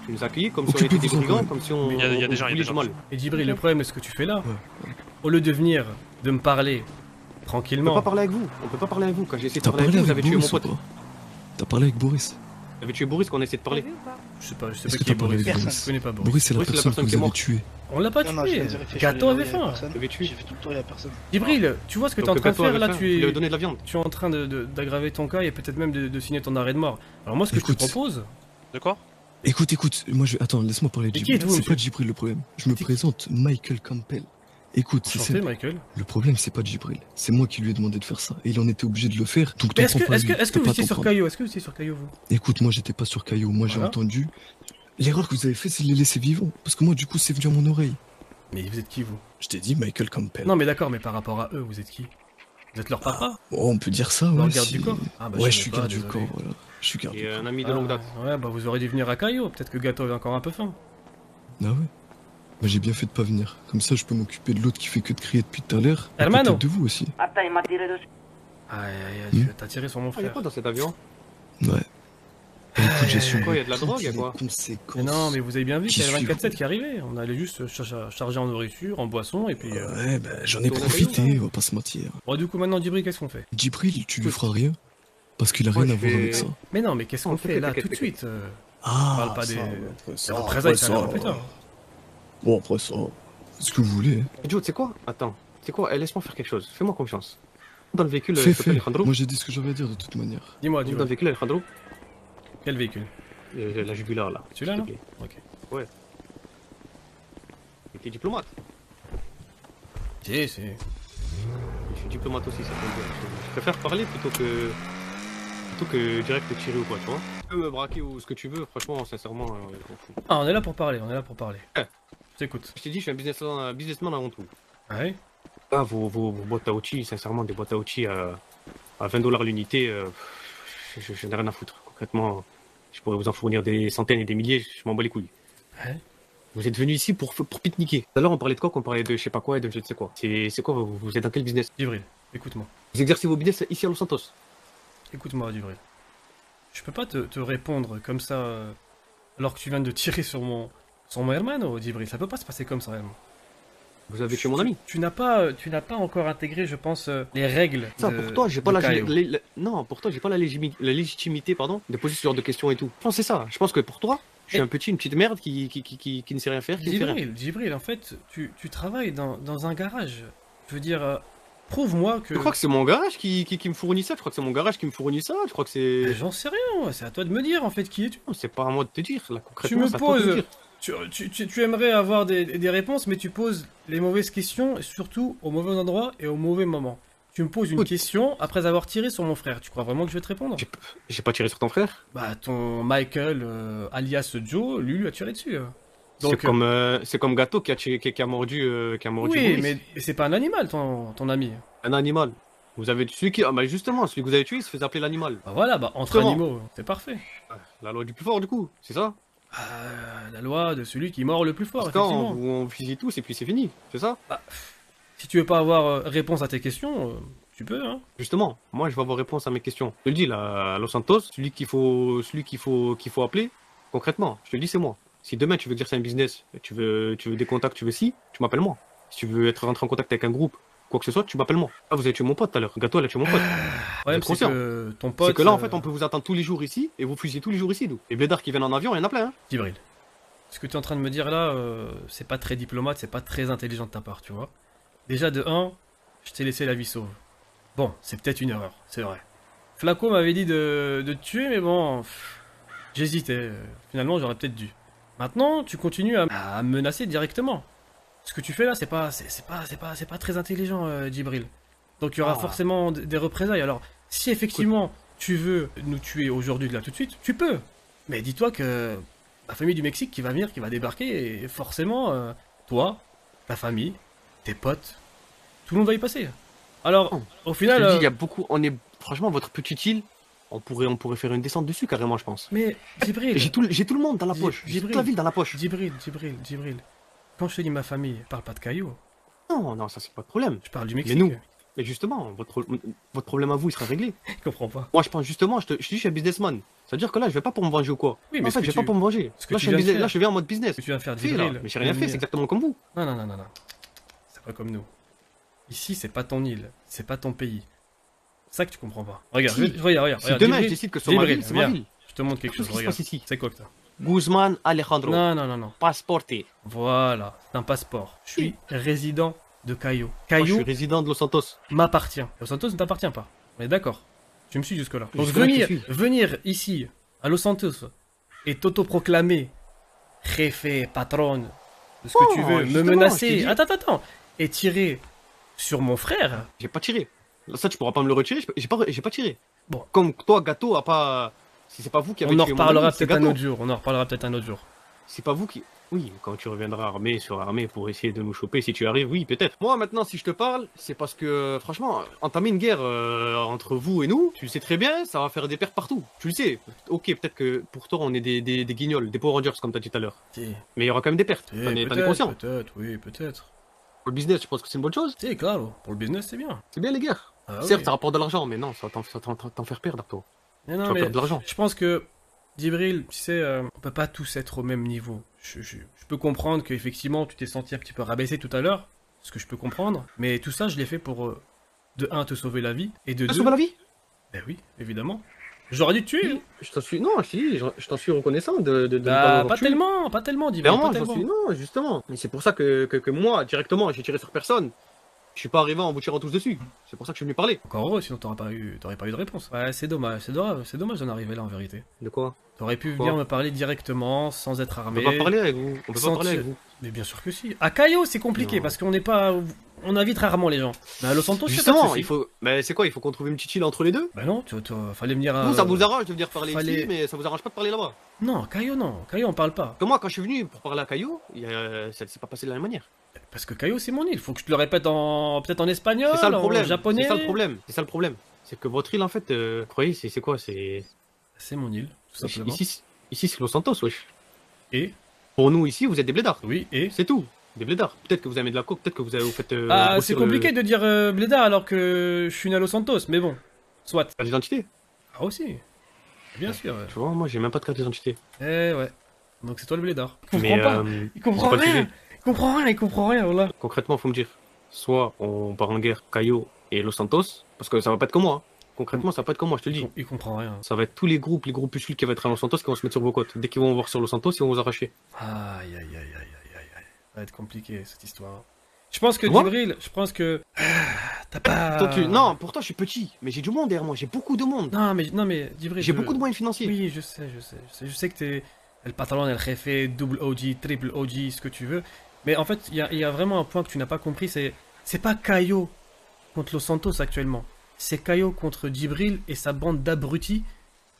Tu nous as accueillis comme si on était des Occupez-vous-en, brigands, ouais. comme si on. Il y a- il y a des gens, il y a des gens. mal. Et Djibril, le problème de ce que tu fais là, au lieu de venir, de me parler On peut tranquillement. pas parler avec vous. On peut pas parler avec vous. Quand j'ai essayé de T'as parler parlé avec vous, vous avec avez tué mon Boris ou pote. pas T'as parlé avec Boris Vous avez tué Boris quand on a essayé de parler. Je sais pas, je sais pas que qui est t'as parlé Boris. Je Boris connais pas Boris. Boris, c'est la personne que vous avez tuée. On l'a pas tué. viens de réfléchir, Gato il y avait faim. T'avais tué. J'ai fait tout le tour, il y a personne. Djibril, tu vois ce que tu es en train de faire là tu il lui a es, donné de la viande. tu es en train d'aggraver ton cas et peut-être même de, signer ton arrêt de mort. Alors moi ce que je te propose, De quoi? Écoute, écoute, moi je. Attends, laisse-moi parler de êtes-vous, C'est pas Djibril le problème. Je me présente Michael Campbell. Écoute, enchanté. Michael. Le problème, c'est pas Djibril. C'est moi qui lui ai demandé de faire ça. Et il en était obligé de le faire. Donc Est-ce que, pas est-ce que, est-ce que vous étiez sur. Caillou? Est-ce que vous étiez sur Caillou vous? Écoute, moi j'étais pas sur Caillou. Moi j'ai Voilà. entendu. L'erreur que vous avez fait, c'est de les laisser vivants. Parce que moi, du coup, c'est venu à mon oreille. Mais vous êtes qui vous? Je t'ai dit Michael Campbell. Non mais d'accord, mais par rapport à eux, vous êtes qui? Vous êtes leur papa? Oh, on peut dire ça, ouais. garde si- du corps? Ah, bah, ouais, je suis garde du corps, voilà. Je suis garde du Et corps. un ami de longue date? Ah, Ouais, bah vous auriez dû venir à Caillou. Peut-être que Gato avait encore un peu faim. Ah ouais Bah j'ai bien fait de pas venir. Comme ça, je peux m'occuper de l'autre qui fait que de crier depuis tout à l'heure. Et Hermano. de vous aussi. Attends, il m'a tiré dessus. Aïe aïe aïe, Hmm. tu t'as tiré sur mon Ah, frère. quoi dans cet avion Ouais. Bah, écoute, j'ai su. Quoi, y a de la drogue, y a quoi Mais non, mais vous avez bien vu Qui qu'il y le suivent. 24-7 qui arrivait. On allait juste ch- ch- charger en nourriture, en boisson, et puis... euh, Ouais, bah j'en ai a profité, on va pas se mentir. Bon, du coup, maintenant, Djibril, qu'est-ce qu'on fait? Djibril, tu lui feras rien. Parce qu'il a rien à voir vais- avec ça. Mais non, mais qu'est-ce qu'on fait là, tout de suite euh, Ah, On parle pas des... représailles, ça. plus tard. Bon, après ça, ce que vous voulez. hein. Joe, tu sais quoi? Attends, tu sais quoi? Eh, Laisse-moi faire quelque chose. Fais-moi confiance. Dans le véhicule, Fais, plaît, fais. Alejandro. Moi j'ai dit ce que j'avais à dire de toute manière. Dis-moi, Dans dis-moi. le véhicule, Alejandro. Quel véhicule? Euh, La jugulaire là. Celui-là, là. Ok. Ouais. Et t'es diplomate Si, si. Je suis diplomate aussi, ça tombe bien. Je- Je préfère parler plutôt que. plutôt que direct te tirer ou quoi, tu vois? Tu peux me braquer ou ce que tu veux, franchement, sincèrement, euh, je m'en fous. Ah, on est là pour parler, on est là pour parler. Eh. Je t'écoute. Je t'ai dit, je suis un businessman, businessman avant tout. Ouais? Ah, vos, vos, vos boîtes à outils, sincèrement, des boîtes à outils à, à 20 dollars l'unité, euh, je, je- je n'ai rien à foutre. Concrètement, je pourrais vous en fournir des centaines et des milliers, je m'en bats les couilles. Ouais? Vous êtes venu ici pour, pour pique-niquer. Tout à l'heure, on parlait de quoi? On parlait de je sais pas quoi et de je ne sais quoi. C'est quoi vous, vous êtes dans quel business? Djibril, écoute-moi. Vous exercez vos business ici à Los Santos? Écoute-moi, Djibril. Je peux pas te, te répondre comme ça euh, alors que tu viens de tirer sur mon sur mon hermano, Djibril. Ça peut pas se passer comme ça, réellement. Vous avez tué mon ami Tu n'as pas, tu n'as pas encore intégré, je pense, euh, les règles. Ça, de- pour toi, j'ai pas la, non, pour toi, j'ai pas la, légitimité, pardon, de poser ce genre de questions et tout. Je pense que c'est ça. Je pense que pour toi, je suis un petit, une petite merde qui, qui, qui, qui, qui ne sait rien faire. Djibril, Djibril, en fait, tu, tu travailles dans, dans un garage. Je veux dire, euh, prouve-moi que. Je crois que c'est mon garage qui, me fournit ça. Je crois que c'est mon garage qui me fournit ça. Je crois que c'est. J'en sais rien, c'est à toi de me dire en fait qui es-tu. C'est pas à moi de te dire, là, Tu concrètement. me toi de poses. Tu, tu, tu- tu aimerais avoir des, des réponses, mais tu poses les mauvaises questions, et surtout au mauvais endroit et au mauvais moment. Tu me poses une question après avoir tiré sur mon frère. Tu crois vraiment que je vais te répondre? J'ai pas tiré sur ton frère? Bah, ton Michael, euh, alias Joe, lui, lui a tiré dessus. euh. C'est Donc, comme, euh, c'est comme Gâteau qui a, tiré- qui, qui a mordu, euh, qui a mordu oui, mais c'est pas un animal, ton, ton ami. Un animal. Vous avez celui qui, ah bah justement, celui que vous avez tué, il se faisait appeler l'animal. Bah voilà, bah entre Comment animaux, c'est parfait. La loi du plus fort, du coup, c'est ça? Euh, la loi de celui qui mord le plus fort, quand on, on fusille tous et puis c'est fini, c'est ça? Si tu veux pas avoir euh, réponse à tes questions, euh, Tu peux, hein Justement, moi je vais avoir réponse à mes questions. Je te le dis là, à Los Santos, celui qu'il faut, celui qu'il faut, qu'il faut appeler, concrètement, je te le dis c'est moi. Si demain tu veux exercer un business, tu veux, tu veux des contacts, tu veux si, tu m'appelles moi. Si tu veux être rentré en contact avec un groupe, quoi que ce soit, tu m'appelles moi. Ah vous avez tué mon pote tout à l'heure. Gâteau, elle a tué mon pote. Ouais, Vous êtes c'est que ton pote. C'est que là en euh, fait on peut vous attendre tous les jours ici et vous fusillez tous les jours ici nous. Les blédards qui viennent en avion, il y en a plein. Hein. Djibril, ce que tu es en train de me dire là, euh, c'est pas très diplomate, c'est pas très intelligent de ta part, tu vois. Déjà, de 1, je t'ai laissé la vie sauve. Bon, c'est peut-être une erreur, c'est vrai. Flaco m'avait dit de, de te tuer, mais bon, j'hésitais. Finalement, j'aurais peut-être dû. Maintenant, tu continues à, à me menacer directement. Ce que tu fais là, c'est pas, c'est pas, c'est pas, c'est pas très intelligent, euh, Djibril. Donc il y aura Ah. forcément des représailles. Alors, si effectivement tu veux nous tuer aujourd'hui, là, tout de suite, tu peux. Mais dis-toi que la famille du Mexique qui va venir, qui va débarquer, et forcément, euh, toi, ta famille, tes potes, tout le monde va y passer. Alors, au Je te final, euh, il y a beaucoup. On est franchement votre petite île. On pourrait, on pourrait faire une descente dessus carrément, je pense. mais Djibril, J'ai tout, le- j'ai tout le monde dans la poche. J'ai toute la ville dans la poche. Djibril, Djibril, Djibril. Quand je te dis ma famille, parle pas de cailloux. Non, non, ça c'est pas de problème. Je parle du Mais Mexique. nous, et justement, votre, votre problème à vous, il sera réglé. Je comprends pas. Moi, je pense justement, je te, je dis, je suis un businessman. C'est-à-dire que là, je vais pas pour me venger ou quoi. Oui, mais en fait, je vais tu- pas pour me venger. ce que Là, tu je viens business- là, je vais en mode business. Que tu viens faire, Fais, là, mais j'ai rien fait, c'est exactement comme vous. Non, non, non, non, non. C'est pas comme nous. Ici, c'est pas ton île, c'est pas ton pays. C'est ça que tu comprends pas. Regarde, Si. je- regarde, regarde. Si regarde, demain, je décide que sur ma ville, c'est ma viens. ville. Je te montre quelque chose, regarde. C'est quoi que t'as? Guzman Alejandro. Non, non, non, non. Passeporté. Voilà, c'est un passeport. Je suis résident de Caillou. Moi, je suis résident de Los Santos. m'appartient. Los Santos ne t'appartient pas. On est d'accord. Tu me suis jusque-là. Donc venir, ici, à Los Santos, et t'autoproclamer jefe, patron, de ce que Oh, tu veux, me menacer, attends, attends, attends, et tirer sur mon frère, J'ai pas tiré. Ça, tu pourras pas me le retirer. J'ai pas, j'ai pas tiré. Bon. Comme toi, Gâteau, a pas. Si c'est pas vous qui avez on en reparlera peut-être un autre jour. On en reparlera peut-être un autre jour. C'est pas vous qui. Oui, quand tu reviendras armé sur armé pour essayer de nous choper, si tu arrives, oui, peut-être. Moi, maintenant, si je te parle, c'est parce que, franchement, entamer une guerre euh, entre vous et nous, tu le sais très bien, ça va faire des pertes partout. Tu le sais. Ok, peut-être que pour toi, on est des, des, des guignols, des Power Rangers, comme t'as dit tout à l'heure. Si. Mais il y aura quand même des pertes. Si, T'en es, conscient. peut-être, oui, peut-être. Pour le business, je pense que c'est une bonne chose. Si, claro. Pour le business, c'est bien. C'est bien les guerres. Ah Certes, oui. ça rapporte de l'argent, mais non, ça va t'en faire perdre, toi. Mais Tu non, vas mais perdre de l'argent. je pense que, Djibril, tu sais, euh, on peut pas tous être au même niveau. Je, je- je peux comprendre qu'effectivement, tu t'es senti un petit peu rabaissé tout à l'heure, ce que je peux comprendre, mais tout ça, je l'ai fait pour, euh, de un, te sauver la vie, et de T'as deux... sauvé la vie? Ben oui, évidemment. J'aurais dû te tuer. Je t'en suis. Non, je t'ai dit, je, je t'en suis reconnaissant de, de, Bah, pas tué. tellement, pas tellement, Djibril, Clairement, pas j'en tellement. suis. Non, justement. Mais c'est pour ça que, que, que moi, directement, j'ai tiré sur personne. Je suis pas arrivé en vous tirant tous dessus. C'est pour ça que je suis venu parler. Encore heureux, sinon t'aurais pas eu, t'aurais pas eu de réponse. Ouais, c'est dommage, c'est dommage, c'est dommage d'en arriver là en vérité. De quoi? T'aurais pu Quoi venir me parler directement, sans être On armé. peut pas parler avec vous. On peut sans pas parler avec vous. Mais bien sûr que si. À Cayo, c'est compliqué Non. parce qu'on n'est pas, on invite rarement les gens. Mais à Los Santos, Justement, il faut. Mais c'est quoi Il faut qu'on trouve une petite île entre les deux? Bah non, tu, tu- fallait venir à. Vous, ça vous arrange de venir parler fallait- ici, mais ça vous arrange pas de parler là-bas. Non, Cayo, non. Cayo, on parle pas. Que moi, quand je suis venu pour parler à y a- ça s'est pas passé de la même manière. Parce que Cayo, c'est mon île. Faut que je te le répète en, peut-être en espagnol, C'est ça le en japonais. C'est ça le problème. C'est ça le problème. C'est que votre île, en fait, euh, vous croyez, c'est quoi C'est? C'est mon île, tout simplement. Ici, c'est- ici c'est Los Santos, wesh. Et? Pour nous, ici, vous êtes des blédards. Oui, et? C'est tout. Des blédards. Peut-être que vous avez de la coke, peut-être que vous, avez, vous faites. euh, Ah, c'est le- compliqué de dire euh, Blédard alors que je suis né à Los Santos, mais bon, soit. Carte d'identité Ah aussi. Bien sûr. ouais. Tu vois, moi, j'ai même pas de carte d'identité. Eh ouais. Donc c'est toi le Blédard. Il Mais, comprend pas. euh, Il comprend rien. Sujet. Il comprend rien, il comprend rien, voilà. Concrètement, faut me dire. Soit on part en guerre, Cayo et Los Santos, parce que ça va pas être comme moi. hein. Concrètement, ça va pas être comme moi, je te le dis. Il comprend rien. Ça va être tous les groupes, les groupuscules qui vont être à Los Santos qui vont se mettre sur vos côtes. Dès qu'ils vont voir sur Los Santos, ils vont vous arracher. Aïe aïe aïe aïe aïe aïe aïe. Ça va être compliqué cette histoire. Je pense que Djibril, je pense que. Ah, T'as pas. Toi, tu- Non, pourtant, je suis petit, mais j'ai du monde derrière moi, j'ai beaucoup de monde. Non, mais, non, mais Djibril. J'ai je- beaucoup de moyens financiers. Oui, je sais, je sais, je sais. Je sais que t'es le patron, le jefe, double OG, triple OG, ce que tu veux. Mais en fait, il y a, il y a vraiment un point que tu n'as pas compris, c'est c'est pas Caio contre Los Santos actuellement. C'est Caio contre Djibril et sa bande d'abrutis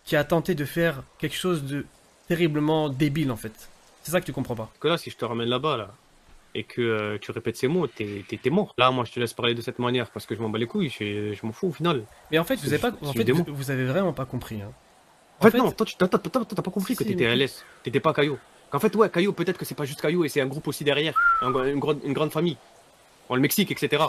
qui a tenté de faire quelque chose de terriblement débile en fait. C'est ça que tu comprends pas. Parce que là, si je te ramène là-bas, là, et que euh, tu répètes ces mots, t'es mort. Là, moi, je te laisse parler de cette manière parce que je m'en bats les couilles, je, je m'en fous au final. Mais en fait, vous avez pas, en fait, vous, vous avez vraiment pas compris. hein. En fait, non, toi, tu t'as pas compris que t'étais mais- à l'aise. T'étais pas Caillou. Qu'en fait, ouais, Caillou, peut-être que c'est pas juste Caillou et c'est un groupe aussi derrière. Un- une, grande, une grande famille. En le Mexique, etc.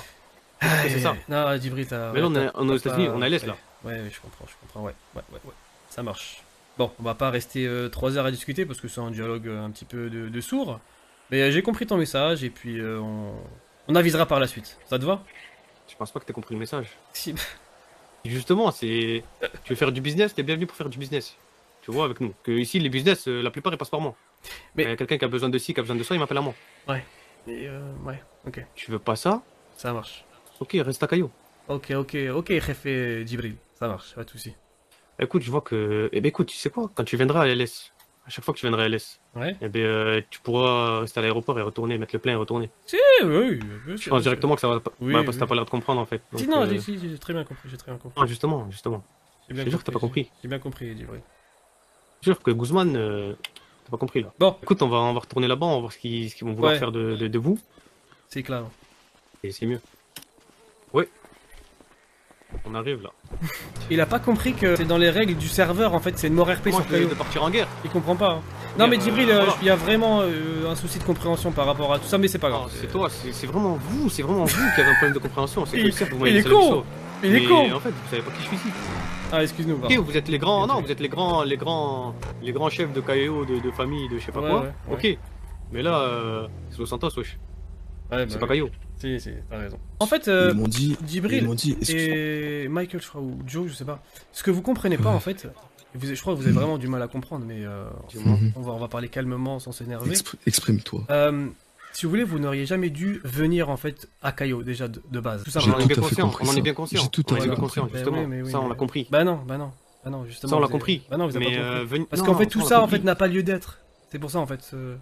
C'est ça. Non, Djibril, t'as. Mais là, on est- on est aux États-Unis, on est à l'Est, là. Ouais, ouais, je comprends, je comprends, ouais, ouais, ouais, ouais. Ça marche. Bon, on va pas rester 3 heures à discuter parce que c'est un dialogue euh, un petit peu de, de sourd. Mais euh, j'ai compris ton message et puis euh, on... on avisera par la suite. Ça te va? Je pense pas que t'as compris le message. Si. Justement, c'est. Tu veux faire du business, t'es bienvenu pour faire du business. Tu vois, avec nous. Que ici, les business, euh, la plupart, ils passent par moi. Mais- quelqu'un qui a besoin de ci, qui a besoin de ça, il m'appelle à moi. Ouais. Et euh, ouais, ok. Tu veux pas ça? Ça marche. Ok, reste à Caillou. Ok, ok, ok, Jefe Djibril. Ça marche, pas de soucis. Écoute, je vois que. Eh ben écoute, tu sais quoi? Quand tu viendras à LS, à chaque fois que tu viendras à LS, Ouais. eh ben, euh, tu pourras rester à l'aéroport et retourner, mettre le plein et retourner. Si, oui, bien Je pense bien directement que ça va pas. Oui, ouais, parce que oui. t'as pas l'air de comprendre en fait. Si, Donc, non, euh, j'ai si, j'ai très bien compris, j'ai très bien compris. Non, justement, justement. Je te jure que t'as pas compris. J'ai bien compris, Djibril. Je jure que Guzman, euh, t'as pas compris là. Bon. Écoute, on va, on va retourner là-bas, on va voir ce qu'ils qu'ils vont vouloir Ouais. faire de, de, de vous. C'est clair. Et c'est mieux. Ouais. On arrive là. Il a pas compris que c'est dans les règles du serveur en fait, c'est une mort RP sur je de partir en guerre Il comprend pas. hein. Non mais Djibril, euh, voilà. il y a vraiment euh, un souci de compréhension par rapport à tout ça, mais c'est pas grave. Non, c'est toi, c'est vraiment vous, c'est vraiment vous qui avez un problème de compréhension. C'est que le cerf, vous m'avez laissé la mission. Il est Mais con. En fait, vous savez pas qui je suis ici. Ah excuse-nous. Ok, vous êtes les grands, non, vous êtes les grands, les grands, les grands chefs de KO, de, de famille, de je sais pas Ouais, quoi. ouais, Ok. Mais là, euh, c'est Los Santos, wesh. Ouais, c'est bah pas oui. Caillou. Si, si, t'as raison. En fait, euh, Ils m'ont dit- Djibril ils m'ont dit, et Michael, je crois, ou Joe, je sais pas. Ce que vous comprenez pas, en fait, vous, je crois que vous avez vraiment du mal à comprendre, mais euh, Mhm. on, va, on va parler calmement, sans s'énerver. Expr- Exprime-toi. Euh, si vous voulez, vous n'auriez jamais dû venir en fait à Caillot déjà de, de base. Tout J'ai On en est simplement. bien conscient, compris on en est ça. bien conscient. J'ai tout à fait conscient, Ben justement. oui, mais oui, Ça, on mais- l'a compris. Bah non, bah non, bah non, justement. Ça, on l'a compris. Bah non, vous avez Mais, pas euh, compris. veni- Parce qu'en fait, ça, tout ça en fait n'a pas lieu d'être. C'est pour ça en fait. euh,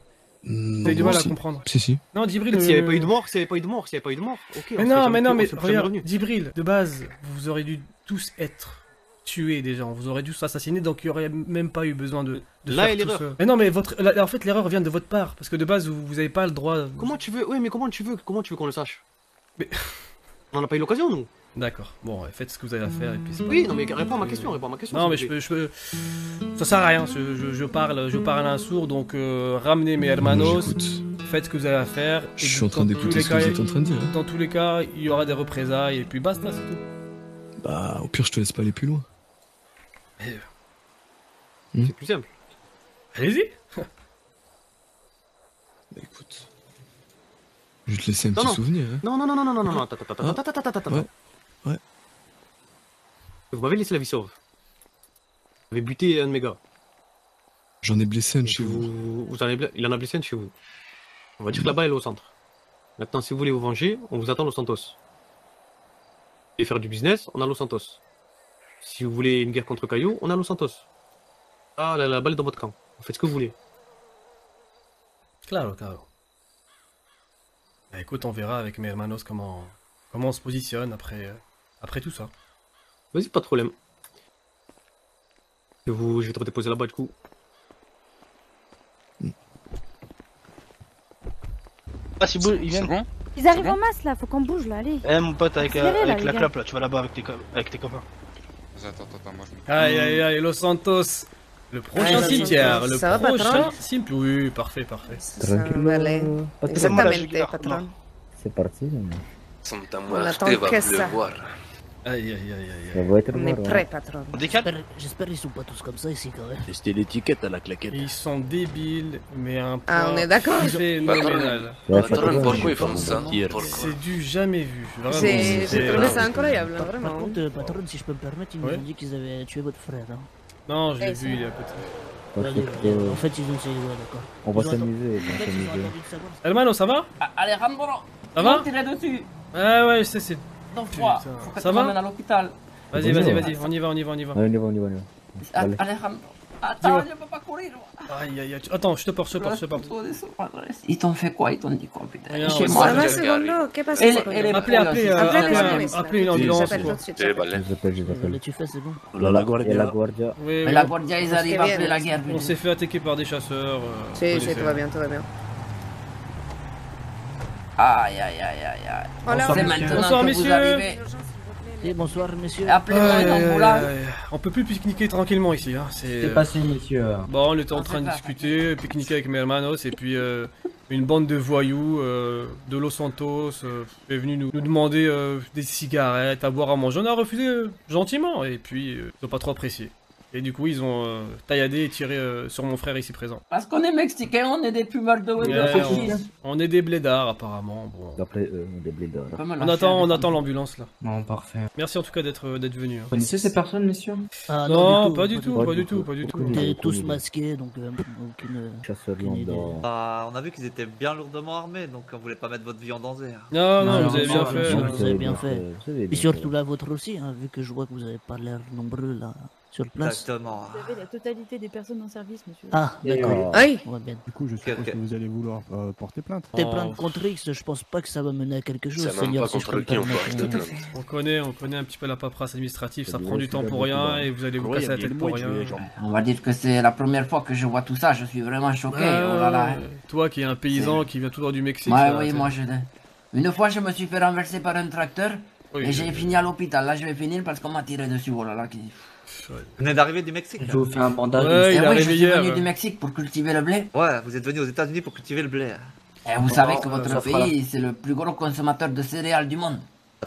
Vous avez du mal à comprendre. Si, si. Non, Djibril. S'il n'y avait euh, pas eu de mort, s'il n'y avait pas eu de mort, s'il n'y avait pas eu de mort, ok. Mais non, mais non, on mais regarde. Djibril, de base, vous auriez dû tous être tués déjà. Vous aurez dû s'assassiner, donc il n'y aurait même pas eu besoin de. de Là faire est tout l'erreur. ça. Mais non, mais votre, la- en fait, l'erreur vient de votre part, parce que de base, vous n'avez pas le droit. Comment tu veux, oui, mais comment tu veux, comment tu veux qu'on le sache Mais- On n'a pas eu l'occasion, nous. D'accord. Bon, faites ce que vous avez à faire et puis. c'est pas Oui, non, mais réponds à ma question, réponds à ma question. Non, mais je peux, je peux. Ça sert à rien. Je, je- je parle, je parle à un sourd, donc euh, ramenez mes hermanos. Faites ce que vous avez à faire. et Je suis en train d'écouter ce que vous êtes en train de dire. hein. Dans tous les cas, il y aura des représailles et puis basta, c'est tout. Bah, au pire, je te laisse pas aller plus loin. C'est plus simple. Allez-y. Bah, écoute. Je vais te laisser un Non, petit non. souvenir. Hein. Non, non, non, non, non, non, non, attends, attends, Ah. attends, attends, attends, attends, Ouais. attends. Ouais. Vous m'avez laissé la vie sauve. Vous avez buté un de mes gars. J'en ai blessé un de chez vous. Vous, vous en avez il en a blessé un de chez vous. On va dire que là-bas, elle est au centre. Maintenant, si vous voulez vous venger, on vous attend Los Santos. Et faire du business, on a Los Santos. Si vous voulez une guerre contre Caillou, on a Los Santos. Ah, la, la balle est dans votre camp. Vous faites ce que vous voulez. Claro, claro. Bah, écoute, on verra avec mes hermanos comment, comment on se positionne après, euh, après tout ça. Vas-y, pas de problème. Et vous, je vais te redéposer là-bas du coup. Ah, si bou- ils viennent. bon Ils arrivent en masse là, faut qu'on bouge là, allez. Eh, mon pote, avec, euh, là, avec la gars. clope là, tu vas là-bas avec tes, co- avec tes copains. Attends, attends, attends, moi je me. Aïe aïe aïe, Los Santos Le prochain Los cimetière, le Ça va, prochain cimetière. Oui, parfait, parfait. Vale. Exactamente, patron. C'est parti. Santa On Muerte attend va que ça. Aïe aïe aïe aïe. Ça va être On est marrant. prêt, patron. J'espère j'espère qu'ils sont pas tous comme ça ici quand même. C'était l'étiquette à la claquette. Ils sont débiles, mais un Ah, point on est d'accord. phénoménal. Ouais, Patron, pourquoi ils font ça Pourquoi C'est du jamais vu. Vraiment. C'est- J'ai trouvé ça incroyable, Par vraiment. contre, euh, patron, si je peux me permettre, ils nous Ouais. ont dit qu'ils avaient tué votre frère. Hein. Non, je l'ai Eh, vu, il est à côté. Allez, euh, euh, En fait, ils ont essayé, ouais, d'accord. On va Ils ont s'amuser, on va ont s'amuser. attendu. Hermano, ça va? Alejandro, Ça va? Dessus. Ah ouais, je sais, c'est. Non, froid. Putain. Faut que Ça tu va m'emmènes à l'hôpital. Vas-y, vas-y, vas-y, on y va, on y va, on y va. Allez, on y va, on y va, on y va. Ah, Allez. Alejandro. Attends, je peux pas courir. Aïe aïe aïe. Attends, je te porte, je te porte, je te porte. Ils t'ont fait quoi? Ils t'ont dit quoi, putain? Chez moi. Ça va, Gary. secondo Qu'est passé, Elle- secondo elle est- Appelez, appelez, euh, Appelez une ambulance. Les balais. Je l'appelle, je l'appelle. Là, tu fais, c'est bon. La, la guardia. Et la Guardia. Oui, la Guardia, ils Parce arrivent qu'ils après viennent. la guerre. On s'est fait attaquer par des chasseurs. euh, Si, si, tout va bien, tout va bien. Aïe, aïe, aïe, aïe, aïe. Voilà, C'est maintenant Bonsoir, que messieurs. vous arrivez. Bonsoir, messieurs. Appelez-moi aïe. On peut plus pique-niquer tranquillement ici. Hein. C'est passé, monsieur. Bon, on était en train de discuter, pique-niquer avec mes hermanos, et puis euh, Une bande de voyous euh, de Los Santos euh, est venue nous, nous demander euh, des cigarettes, à boire, à manger. On a refusé euh, gentiment et puis euh, ils ont pas trop apprécié. Et du coup, ils ont euh, tailladé et tiré euh, sur mon frère ici présent. Parce qu'on est mexicain, on est des fumeurs de Ouais, de on, on est des blédards apparemment. Bon. D'après eux, des blédards. On attend, on attend l'ambulance là. Bon, parfait. Merci en tout cas d'être d'être venu. hein. Vous connaissez ces personnes, messieurs? Ah, Non, pas du tout, pas du tout, pas du tout. T'es tous masqués, donc euh, aucune, Chasseur. Ah, on a vu qu'ils étaient bien lourdement armés, donc on voulait pas mettre votre vie en danger. Non, non, Non, vous avez bien non, fait. non, Vous avez bien fait. vous avez Et surtout la vôtre aussi, hein, vu que je vois que vous avez pas l'air nombreux là, sur place. Exactement. Vous avez la totalité des personnes en service, monsieur. Ah, d'accord. Aïe Ouais, bien. Du coup, je suppose que vous allez vouloir euh, porter plainte. Tes Oh. plaintes contre X, je pense pas que ça va mener à quelque chose, Seigneur. pas si contre qui on plainte. Connaît, on connaît un petit peu la paperasse administrative, ça prend du temps pour rien c'est et vous allez vous Oui, casser la tête pour rien. On va dire que c'est la première fois que je vois tout ça, je suis vraiment choqué. Ouais, oh là là. ouais. Toi qui es un paysan qui vient tout droit du Mexique. Ouais, oui, moi je. Une fois, je me suis fait renverser par un tracteur Oui, et j'ai oui. fini à l'hôpital. Là, je vais finir parce qu'on m'a tiré dessus. Oh là là. Qui... Vous venez d'arriver du Mexique Je vous fais un bandage. Ouais, Eh il est oui, je arrivé suis hier. venu du Mexique pour cultiver le blé. Ouais, vous êtes venu aux États-Unis pour cultiver le blé. Et vous savez que votre pays, c'est le plus gros consommateur de céréales du monde.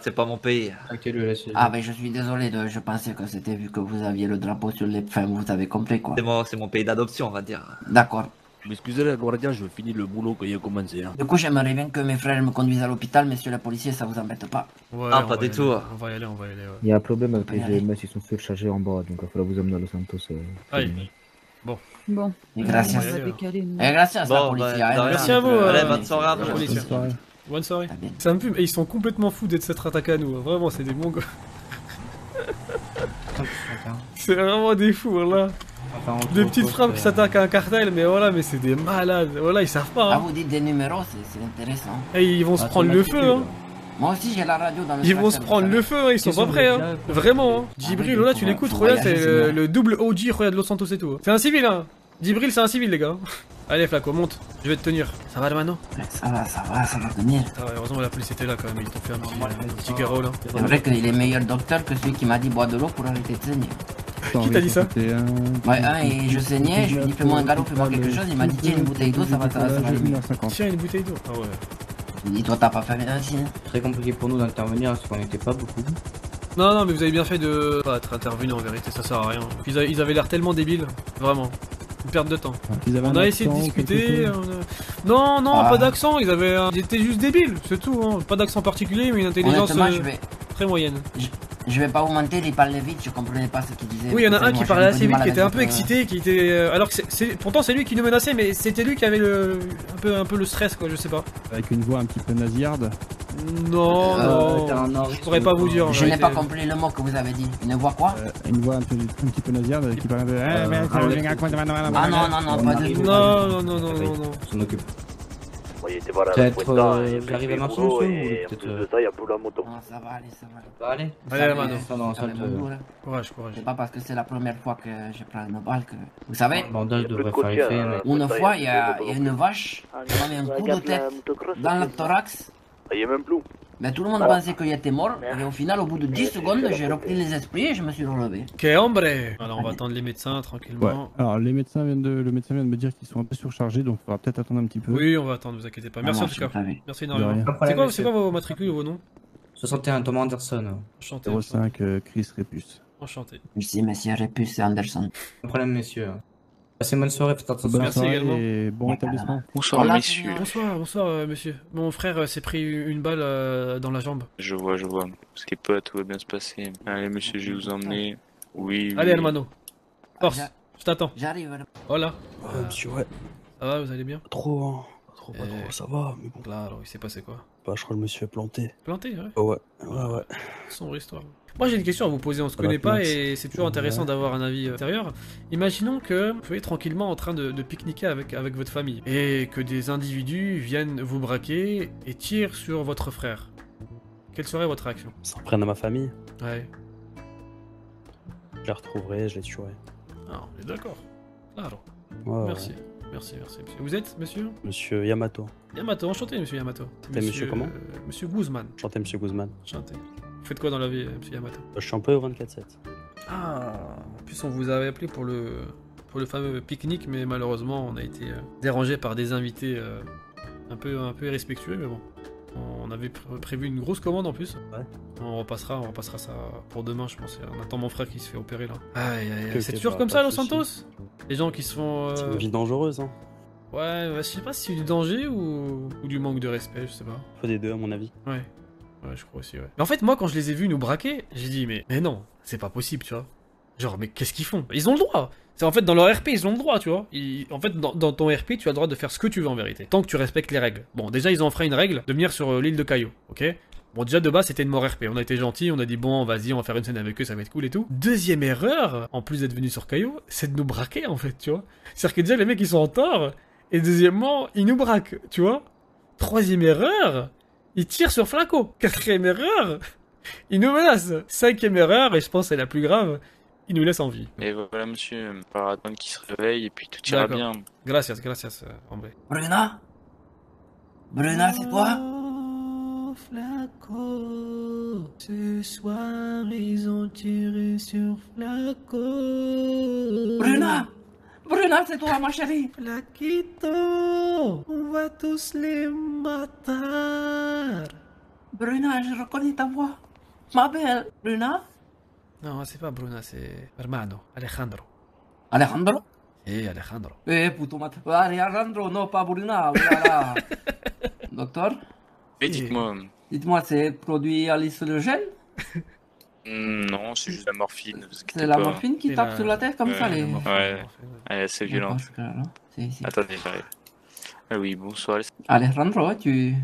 C'est pas mon pays. Laissez. Ah, ben je suis désolé, de... je pensais que c'était vu que vous aviez le drapeau sur les. Enfin, vous avez compris quoi. C'est mon, c'est mon pays d'adoption, on va dire. D'accord. Excusez la Guardia, je finis le boulot qu'il a commencé. Hein. Du coup, j'aimerais bien que mes frères me conduisent à l'hôpital, messieurs les policiers, ça vous embête pas. Ouais, Ah, pas du tout. On va y aller, on va y aller. ouais. Il y a un problème avec les Allez. GMS, ils sont surchargés en bas, donc il va falloir vous emmener à Los Santos. euh, Aïe. Bon. Et gracias. On va décaler une- Et gracias, la Bon, police. bah, hein, rien. Merci à vous. Allez, euh, bonne soirée à vous. Bonne soirée. Bonne soirée. Ça me fume. Et ils sont complètement fous d'être s'être attaqués à nous. hein. Vraiment, c'est des bons gars. C'est vraiment des fous, voilà. Des petites frappes qui s'attaquent à un cartel, mais voilà, mais c'est des malades. Voilà, ils savent pas. Ah, Hein. vous dites des numéros, c'est- intéressant. Et ils vont se prendre le feu, hein. Moi aussi, j'ai la radio dans le Ils vont se prendre le feu, hein. ils sont pas prêts, hein. Vraiment, hein. Djibril, là, tu l'écoutes, regarde, c'est le, double OG, regarde Los Santos et tout. hein. C'est un civil, hein. Djibril, c'est un civil, les gars. Allez, Flaco, monte. Je vais te tenir. Ça va, hermano Ça va, ça va, ça va tenir. Ah heureusement, la police était là quand même. Ils t'ont fait un petit, un petit garrot, là. C'est vrai qu'il est meilleur docteur que celui qui m'a dit bois de l'eau pour arrêter de saigner. Qui t'a dit ça un- Ouais, hein, et je saignais, je lui ai dit fais-moi un galop, fais-moi quelque chose, il m'a dit tiens une bouteille d'eau, ça va, ça va, ça. Tiens, une bouteille d'eau. Ah ouais. Il dit toi t'as pas fait médecine. Très compliqué pour nous d'intervenir parce qu'on n'était pas beaucoup. Non, non, mais vous avez bien fait de pas être intervenu en vérité, ça sert à rien. Ils, a- ils avaient l'air tellement débiles, vraiment. Une perte de temps. Ils avaient On un a essayé de discuter. on a- Non, non, Ah. pas d'accent. Ils avaient, un- ils étaient juste débiles, c'est tout. Hein. Pas d'accent particulier, mais une intelligence euh, je vais, très moyenne. je vais pas vous mentir, il parlait vite, je comprenais pas ce qu'il disait. Oui, il y en a un qui parlait assez vite, qui était un peu excité, qui était. euh, Alors que c'est- pourtant c'est lui qui nous menaçait, mais c'était lui qui avait le, un peu, un peu le stress, quoi. Je sais pas. Avec une voix un petit peu nasillarde. Non, Euh, non. Je pourrais pas vous dire. Je n'ai pas compris le mot que vous avez dit. Une voix quoi? Euh, une voix un, peu, un petit peu nasillarde qui parle un peu. Eh, ah. Ah non, non, non, pas du tout. Non, non, non, non, non, non. On s'en occupe. Voilà, Peut-être, la euh, monsieur, et ou en plus peut-être, de ça, il y a pour la moto. Non, ça va aller, ça va aller. Allez, Mano. Ça, va dos, là. Courage, courage. C'est pas parce que c'est la première fois que je prends une balle que. Vous savez, Le bandage devrait faire effet, hein. une fois, il y a, il y a une vache qui m'a mis un coup de tête dans le thorax. Il y a même plus. Mais tout le monde pensait qu'il était mort. Et au final, au bout de 10 secondes, j'ai repris les esprits et je me suis relevé. Que hombre Alors on va attendre les médecins Ouais. tranquillement. Alors, les médecins viennent de, le médecin vient de me dire qu'ils sont un peu surchargés, donc il faudra peut-être attendre un petit peu. Oui, on va attendre, vous inquiétez pas. Merci Ah, en tout cas. Merci énormément. C'est quoi, quoi vos matricules, vos noms? 61 Thomas Anderson. Enchanté. 05 euh, Chris Répus. Enchanté. Merci, monsieur Répus et Anderson. Pas de problème, messieurs. Passez une bonne soirée, faites attention. Bonne Merci soirée également. et bon rétablissement. Bonsoir, Voilà, messieurs. Bonsoir, bonsoir, euh, monsieur. Mon frère euh, s'est pris une balle euh, dans la jambe. Je vois, je vois. Ce qui peut, tout va bien se passer. Allez, monsieur, je vais vous emmener. Oui. Allez, oui. hermano. Force, J'a- je t'attends. J'arrive. Voilà. Ouais, monsieur, ouais. Ça va, vous allez bien? Trop, hein. Trop, pas trop, ça va, mais bon. Là, alors, il s'est passé quoi? Je crois que je me suis fait planter. Planté, ouais. Oh, ouais, ouais, ouais. Sombre histoire. Moi j'ai une question à vous poser, on se connaît pas et c'est toujours intéressant d'avoir un avis extérieur. Imaginons que vous soyez tranquillement en train de, de pique-niquer avec, avec votre famille et que des individus viennent vous braquer et tirent sur votre frère. Quelle serait votre réaction? S'en prennent à ma famille. Ouais. Je les retrouverai, je les tuerai. Ah, on est d'accord. Claro. Ouais, merci. ouais. Merci, merci, monsieur. Vous êtes, monsieur Monsieur Yamato. Yamato, enchanté, monsieur Yamato. Monsieur comment euh, Monsieur Guzman. Enchanté, monsieur Guzman. Enchanté. Vous faites quoi dans la vie, euh, monsieur Yamato Je suis employé au 24-7. Ah, en plus on vous avait appelé pour le pour le fameux pique-nique, mais malheureusement on a été euh, dérangé par des invités euh, Un peu, un peu irrespectueux, mais bon. On avait pr- prévu une grosse commande en plus. On repassera, on repassera ça pour demain, je pense. On attend mon frère qui se fait opérer là. Aïe, aïe, aïe. Ok, C'est toujours comme ça, Los. Santos? Les gens qui se font. C'est euh, une vie dangereuse, hein. Ouais, bah, je sais pas si c'est du danger ou... ou du manque de respect, je sais pas. Faut des deux, à mon avis. Ouais. Ouais, je crois aussi, ouais. Mais en fait, moi, quand je les ai vus nous braquer, j'ai dit, mais, mais non, c'est pas possible, tu vois. Genre, mais qu'est-ce qu'ils font? Ils ont le droit. C'est en fait dans leur RP, ils ont le droit, tu vois. En fait, dans, ton RP, tu as le droit de faire ce que tu veux en vérité, tant que tu respectes les règles. Bon, déjà, ils ont enfreint une règle de venir sur euh, l'île de Caillou, ok? Bon, déjà de base, c'était une mort RP. On a été gentils, on a dit bon, vas-y, on va faire une scène avec eux, ça va être cool et tout. Deuxième erreur, en plus d'être venu sur Caillou, c'est de nous braquer en fait, tu vois. C'est-à-dire que déjà, les mecs, ils sont en tort. Et deuxièmement, ils nous braquent, tu vois. Troisième erreur, ils tirent sur Flaco. Quatrième erreur, ils nous menacent. Cinquième erreur, et je pense que c'est la plus grave, ils nous laissent en vie. Et voilà, monsieur, par attendre qu'il se réveille et puis tout ira bien. Gracias, gracias, euh, hombre. Bruna? Bruna, c'est toi? Flaco, ce soir ils ont tiré sur Flaco. Bruna? Bruna, c'est toi, ma chérie Flaquito, on va tous les matar. Bruna, je reconnais ta voix. Ma belle. Bruna? Non, c'est pas Bruna, c'est hermano, Alejandro. Alejandro? Eh, Alejandro. Eh, puto mat... Alejandro, non, pas Bruna. Voilà. Docteur Mais dites-moi. Dites-moi, c'est produit Alice le gel? Hmm, Non, c'est juste la morphine. C'est la pas. morphine qui tape sur la tête comme ça, les... Ouais, ouais c'est violent. Attendez, j'arrive. Ah oui, bonsoir. Alejandro, tu...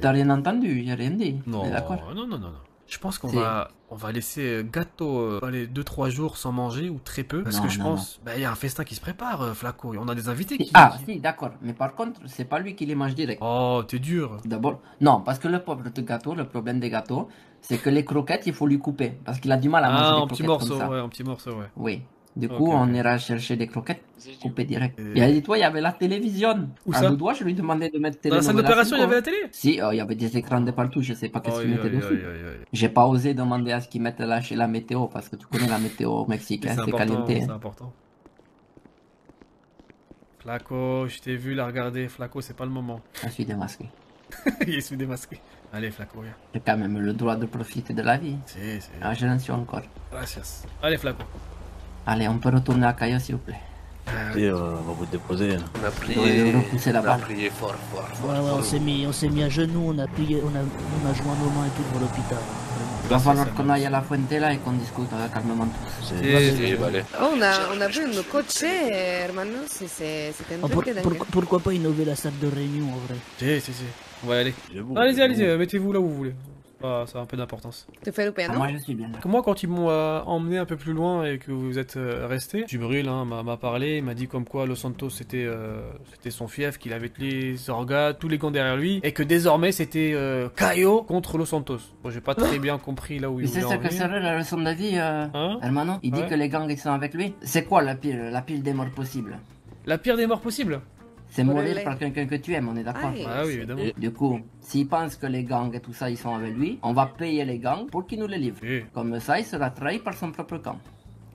T'as rien entendu, a rien dit. Non, non, non, non, non. Je pense qu'on va, on va laisser euh, Gâteau euh, aller 2-3 jours sans manger ou très peu. Parce Non, que je non, pense, bah, il y a un festin qui se prépare, euh, Flaco. et On a des invités qui. Ah, si, d'accord. Mais par contre, c'est pas lui qui les mange direct. Oh, t'es dur. D'abord, non, parce que le pauvre de gâteau, le problème des gâteaux, c'est que les croquettes, il faut lui couper. Parce qu'il a du mal à manger Ah, en croquettes petit morceau, comme ça. ouais, en petit morceau, ouais. Oui. Du coup, on ira chercher des croquettes coupées direct. Et- Et dis-toi, il y avait la télévision. Où à ça Doudois, je lui demandais de mettre Dans la salle d'opération, il y 5, avait la hein. télé Si, euh, il y avait des écrans de partout, je sais pas qu'est-ce qu'ils Aïe, mettaient dessus. J'ai pas osé demander à ce qu'ils mettent là chez la météo, parce que tu connais la météo au Mexique, Mais hein, C'est caliente. c'est important. Flaco, je t'ai vu la regarder. Flaco, c'est pas le moment. Je suis démasqué. il est sous démasqué. Allez, Flaco, viens. J'ai quand même le droit de profiter de la vie. Si, si. Ah, je n'en suis encore. Gracias. Allez, Flaco. Allez, on peut retourner à Caillou, s'il vous plaît. Euh, on va vous déposer. On a la on a balle. prié fort, fort, fort. Ouais, ouais, on s'est mis, on s'est mis à genoux, on a plié, on a, on a joint nos mains et tout pour l'hôpital. Il va falloir qu'on aille à la fuente là et qu'on discute euh, calmement tous. Oh, on a, on a vu coche, hermano, c'est- c'est- c'était un Oh, truc pour- pour- pourquoi pas innover la salle de réunion en vrai? Si, si, si. On va y aller. allez-y, allez-y, mettez-vous là où vous voulez. Ah, ça a un peu d'importance. Tu fais le piano je suis bien là. Que Moi, quand ils m'ont euh, emmené un peu plus loin et que vous êtes euh, resté, Jubril hein, m'a m'a parlé, il m'a dit comme quoi Los Santos c'était euh, c'était son fief, qu'il avait les orgas, tous les gants derrière lui, et que désormais c'était euh, Caio contre Los Santos. Bon, j'ai pas très bien compris là où il Mais c'est voulait ça en que venir. serait la leçon de vie, euh, Hein hermano Il dit Ouais. que les gangs ils sont avec lui. C'est quoi la pire, la pire des morts possibles? La pire des morts possibles? C'est Pour mourir par quelqu'un que tu aimes, on est d'accord Ah, Ah oui, évidemment. Du coup, s'il pense que les gangs et tout ça ils sont avec lui, on va payer les gangs pour qu'ils nous les livrent. Oui. Comme ça, il sera trahi par son propre camp.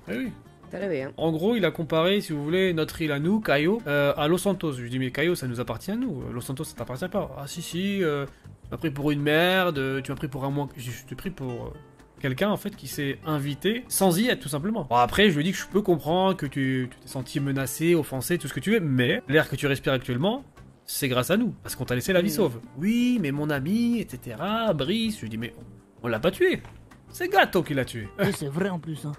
Ah oui. Très bien. En gros, il a comparé, si vous voulez, notre île à nous, Caio, euh, à Los Santos. Je lui dis, mais Caio, ça nous appartient à nous. Los Santos, ça t'appartient pas. Ah si, si, euh, tu m'as pris pour une merde, tu m'as pris pour un moins... Je je t'ai pris pour euh, quelqu'un, en fait, qui s'est invité sans y être, tout simplement. Bon, après, je lui dis que je peux comprendre que tu t'es senti menacé, offensé, tout ce que tu veux, mais l'air que tu respires actuellement... C'est grâce à nous, parce qu'on t'a laissé la vie Mm. sauve. Oui, mais mon ami, etc. Brice, je lui dis, mais on l'a pas tué. C'est Gato qui l'a tué. Oui, c'est vrai en plus. Hein.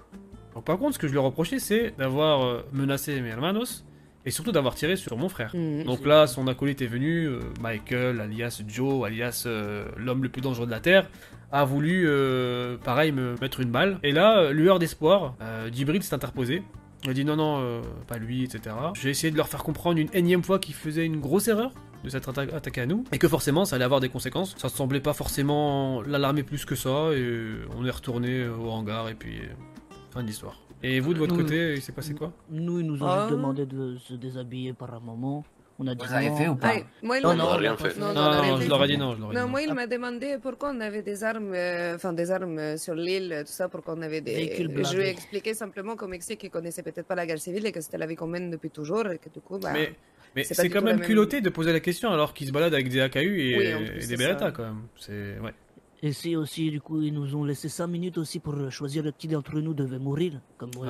Donc par contre, ce que je lui ai reproché, c'est d'avoir euh, menacé mes hermanos et surtout d'avoir tiré sur mon frère. Mhm. Donc là, son acolyte est venu, euh, Michael, alias Joe, alias euh, l'homme le plus dangereux de la Terre, a voulu, euh, pareil, me mettre une balle. Et là, euh, lueur d'espoir, euh, Djibril s'est interposé. Il a dit non, non, euh, pas lui, etc. J'ai essayé de leur faire comprendre une énième fois qu'ils faisaient une grosse erreur de s'être atta- attaqué à nous et que forcément ça allait avoir des conséquences. Ça semblait pas forcément l'alarmer plus que ça et on est retourné au hangar et puis euh, fin de l'histoire. Et vous de votre Nous- côté, il s'est passé quoi? Nous, ils nous ont Ah. juste demandé de se déshabiller par un moment. On a dit Vous avez non. fait ou pas Ay, moi, il Non, m'a- non, rien fait. Non, Non, je fait. leur ai dit non, je leur ai Non, dit moi, il m'a demandé pourquoi on avait des armes, euh, enfin des armes euh, sur l'île, tout ça, pourquoi on avait des. Véhicules Je lui ai expliqué simplement qu'au Mexique, ils connaissaient peut-être pas la guerre civile et que c'était la vie qu'on mène depuis toujours et que du coup, bah. Mais Mais c'est quand même culotté de poser la question alors qu'ils se baladent avec des AKU et, des. Beretta quand même. C'est ouais. Et si aussi, du coup, ils nous ont laissé 5 minutes aussi pour euh, choisir qui d'entre nous devait mourir, comme, euh, on a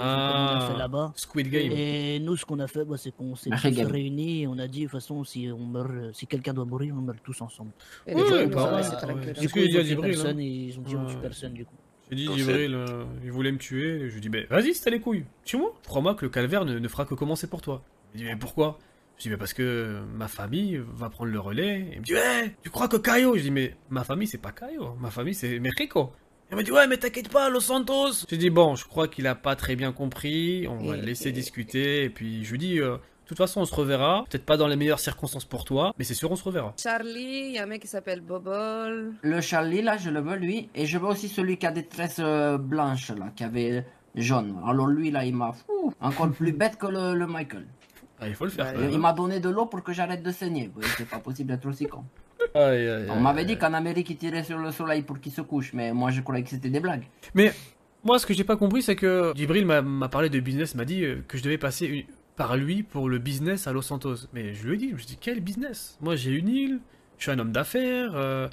Ah, fait là-bas. Squid Game. Et nous, ce qu'on a fait, bah, c'est qu'on s'est Ah, réunis et on a dit, de toute façon, si, on meurt, euh, si quelqu'un doit mourir, on meurt tous ensemble. Et les gens, ouais, bah ouais, Du ce coup, que ils j'ai ont dit à tué Djibril, personne hein. et ils ont dit, on tue personne, du coup. J'ai dit euh, il voulait me tuer. Je lui dis, ben vas-y, c'était les couilles. Tue-moi. Crois-moi que le calvaire ne, ne fera que commencer pour toi. Il dit, mais pourquoi? Je dis, mais parce que ma famille va prendre le relais. Il me dit, ouais, tu crois que Caio? Je dis, mais ma famille, c'est pas Caio. Ma famille, c'est Mexico. Il me dit, ouais, mais t'inquiète pas, Los Santos. J'ai dit, bon, je crois qu'il a pas très bien compris. On va le laisser discuter. Et puis, je lui dis, euh, de toute façon, on se reverra. Peut-être pas dans les meilleures circonstances pour toi, mais c'est sûr, on se reverra. Charlie, il y a un mec qui s'appelle Bobol. Le Charlie, là, je le veux, lui. Et je veux aussi celui qui a des tresses euh, blanches, là, qui avait jaune. Alors lui, là, il m'a fou, encore plus bête que le, le Michael. Ah, il faut le faire. Il, m'a donné de l'eau pour que j'arrête de saigner. C'est pas possible d'être aussi con. Aïe, aïe, On m'avait dit qu'en Amérique, ils tiraient sur le soleil pour qu'il se couche, mais moi, je croyais que c'était des blagues. Mais moi, ce que j'ai pas compris, c'est que Djibril m'a- parlé de business, m'a dit euh, que je devais passer une- par lui pour le business à Los Santos. Mais je lui ai dit, je lui ai dit, quel business? Moi, j'ai une île, je suis un homme d'affaires, euh,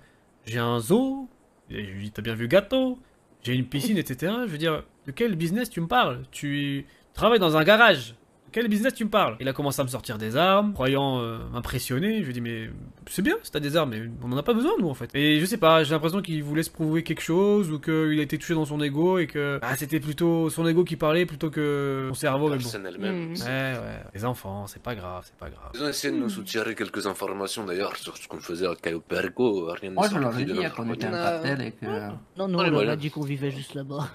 j'ai un zoo, et je lui ai dit, t'as bien vu gâteau, j'ai une piscine, etc. Je veux dire, de quel business tu me parles? Tu travailles dans un garage. Quel business tu me parles Il a commencé à me sortir des armes, croyant euh, m'impressionner. Je lui ai dit, mais c'est bien si t'as des armes, mais on en a pas besoin, nous, en fait. Et je sais pas, j'ai l'impression qu'il voulait se prouver quelque chose, ou qu'il a été touché dans son ego, et que ah, c'était plutôt son ego qui parlait plutôt que son cerveau. Mais bon. Personne elle-même. Mhm. Ouais, ouais. Les enfants, c'est pas grave, c'est pas grave. Ils ont essayé de nous soutirer quelques informations d'ailleurs sur ce qu'on faisait à Caio Perico. Rien n'est Moi, je leur ai dit qu'on était un Non. cartel et que... Non, on leur a dit qu'on vivait juste là-bas.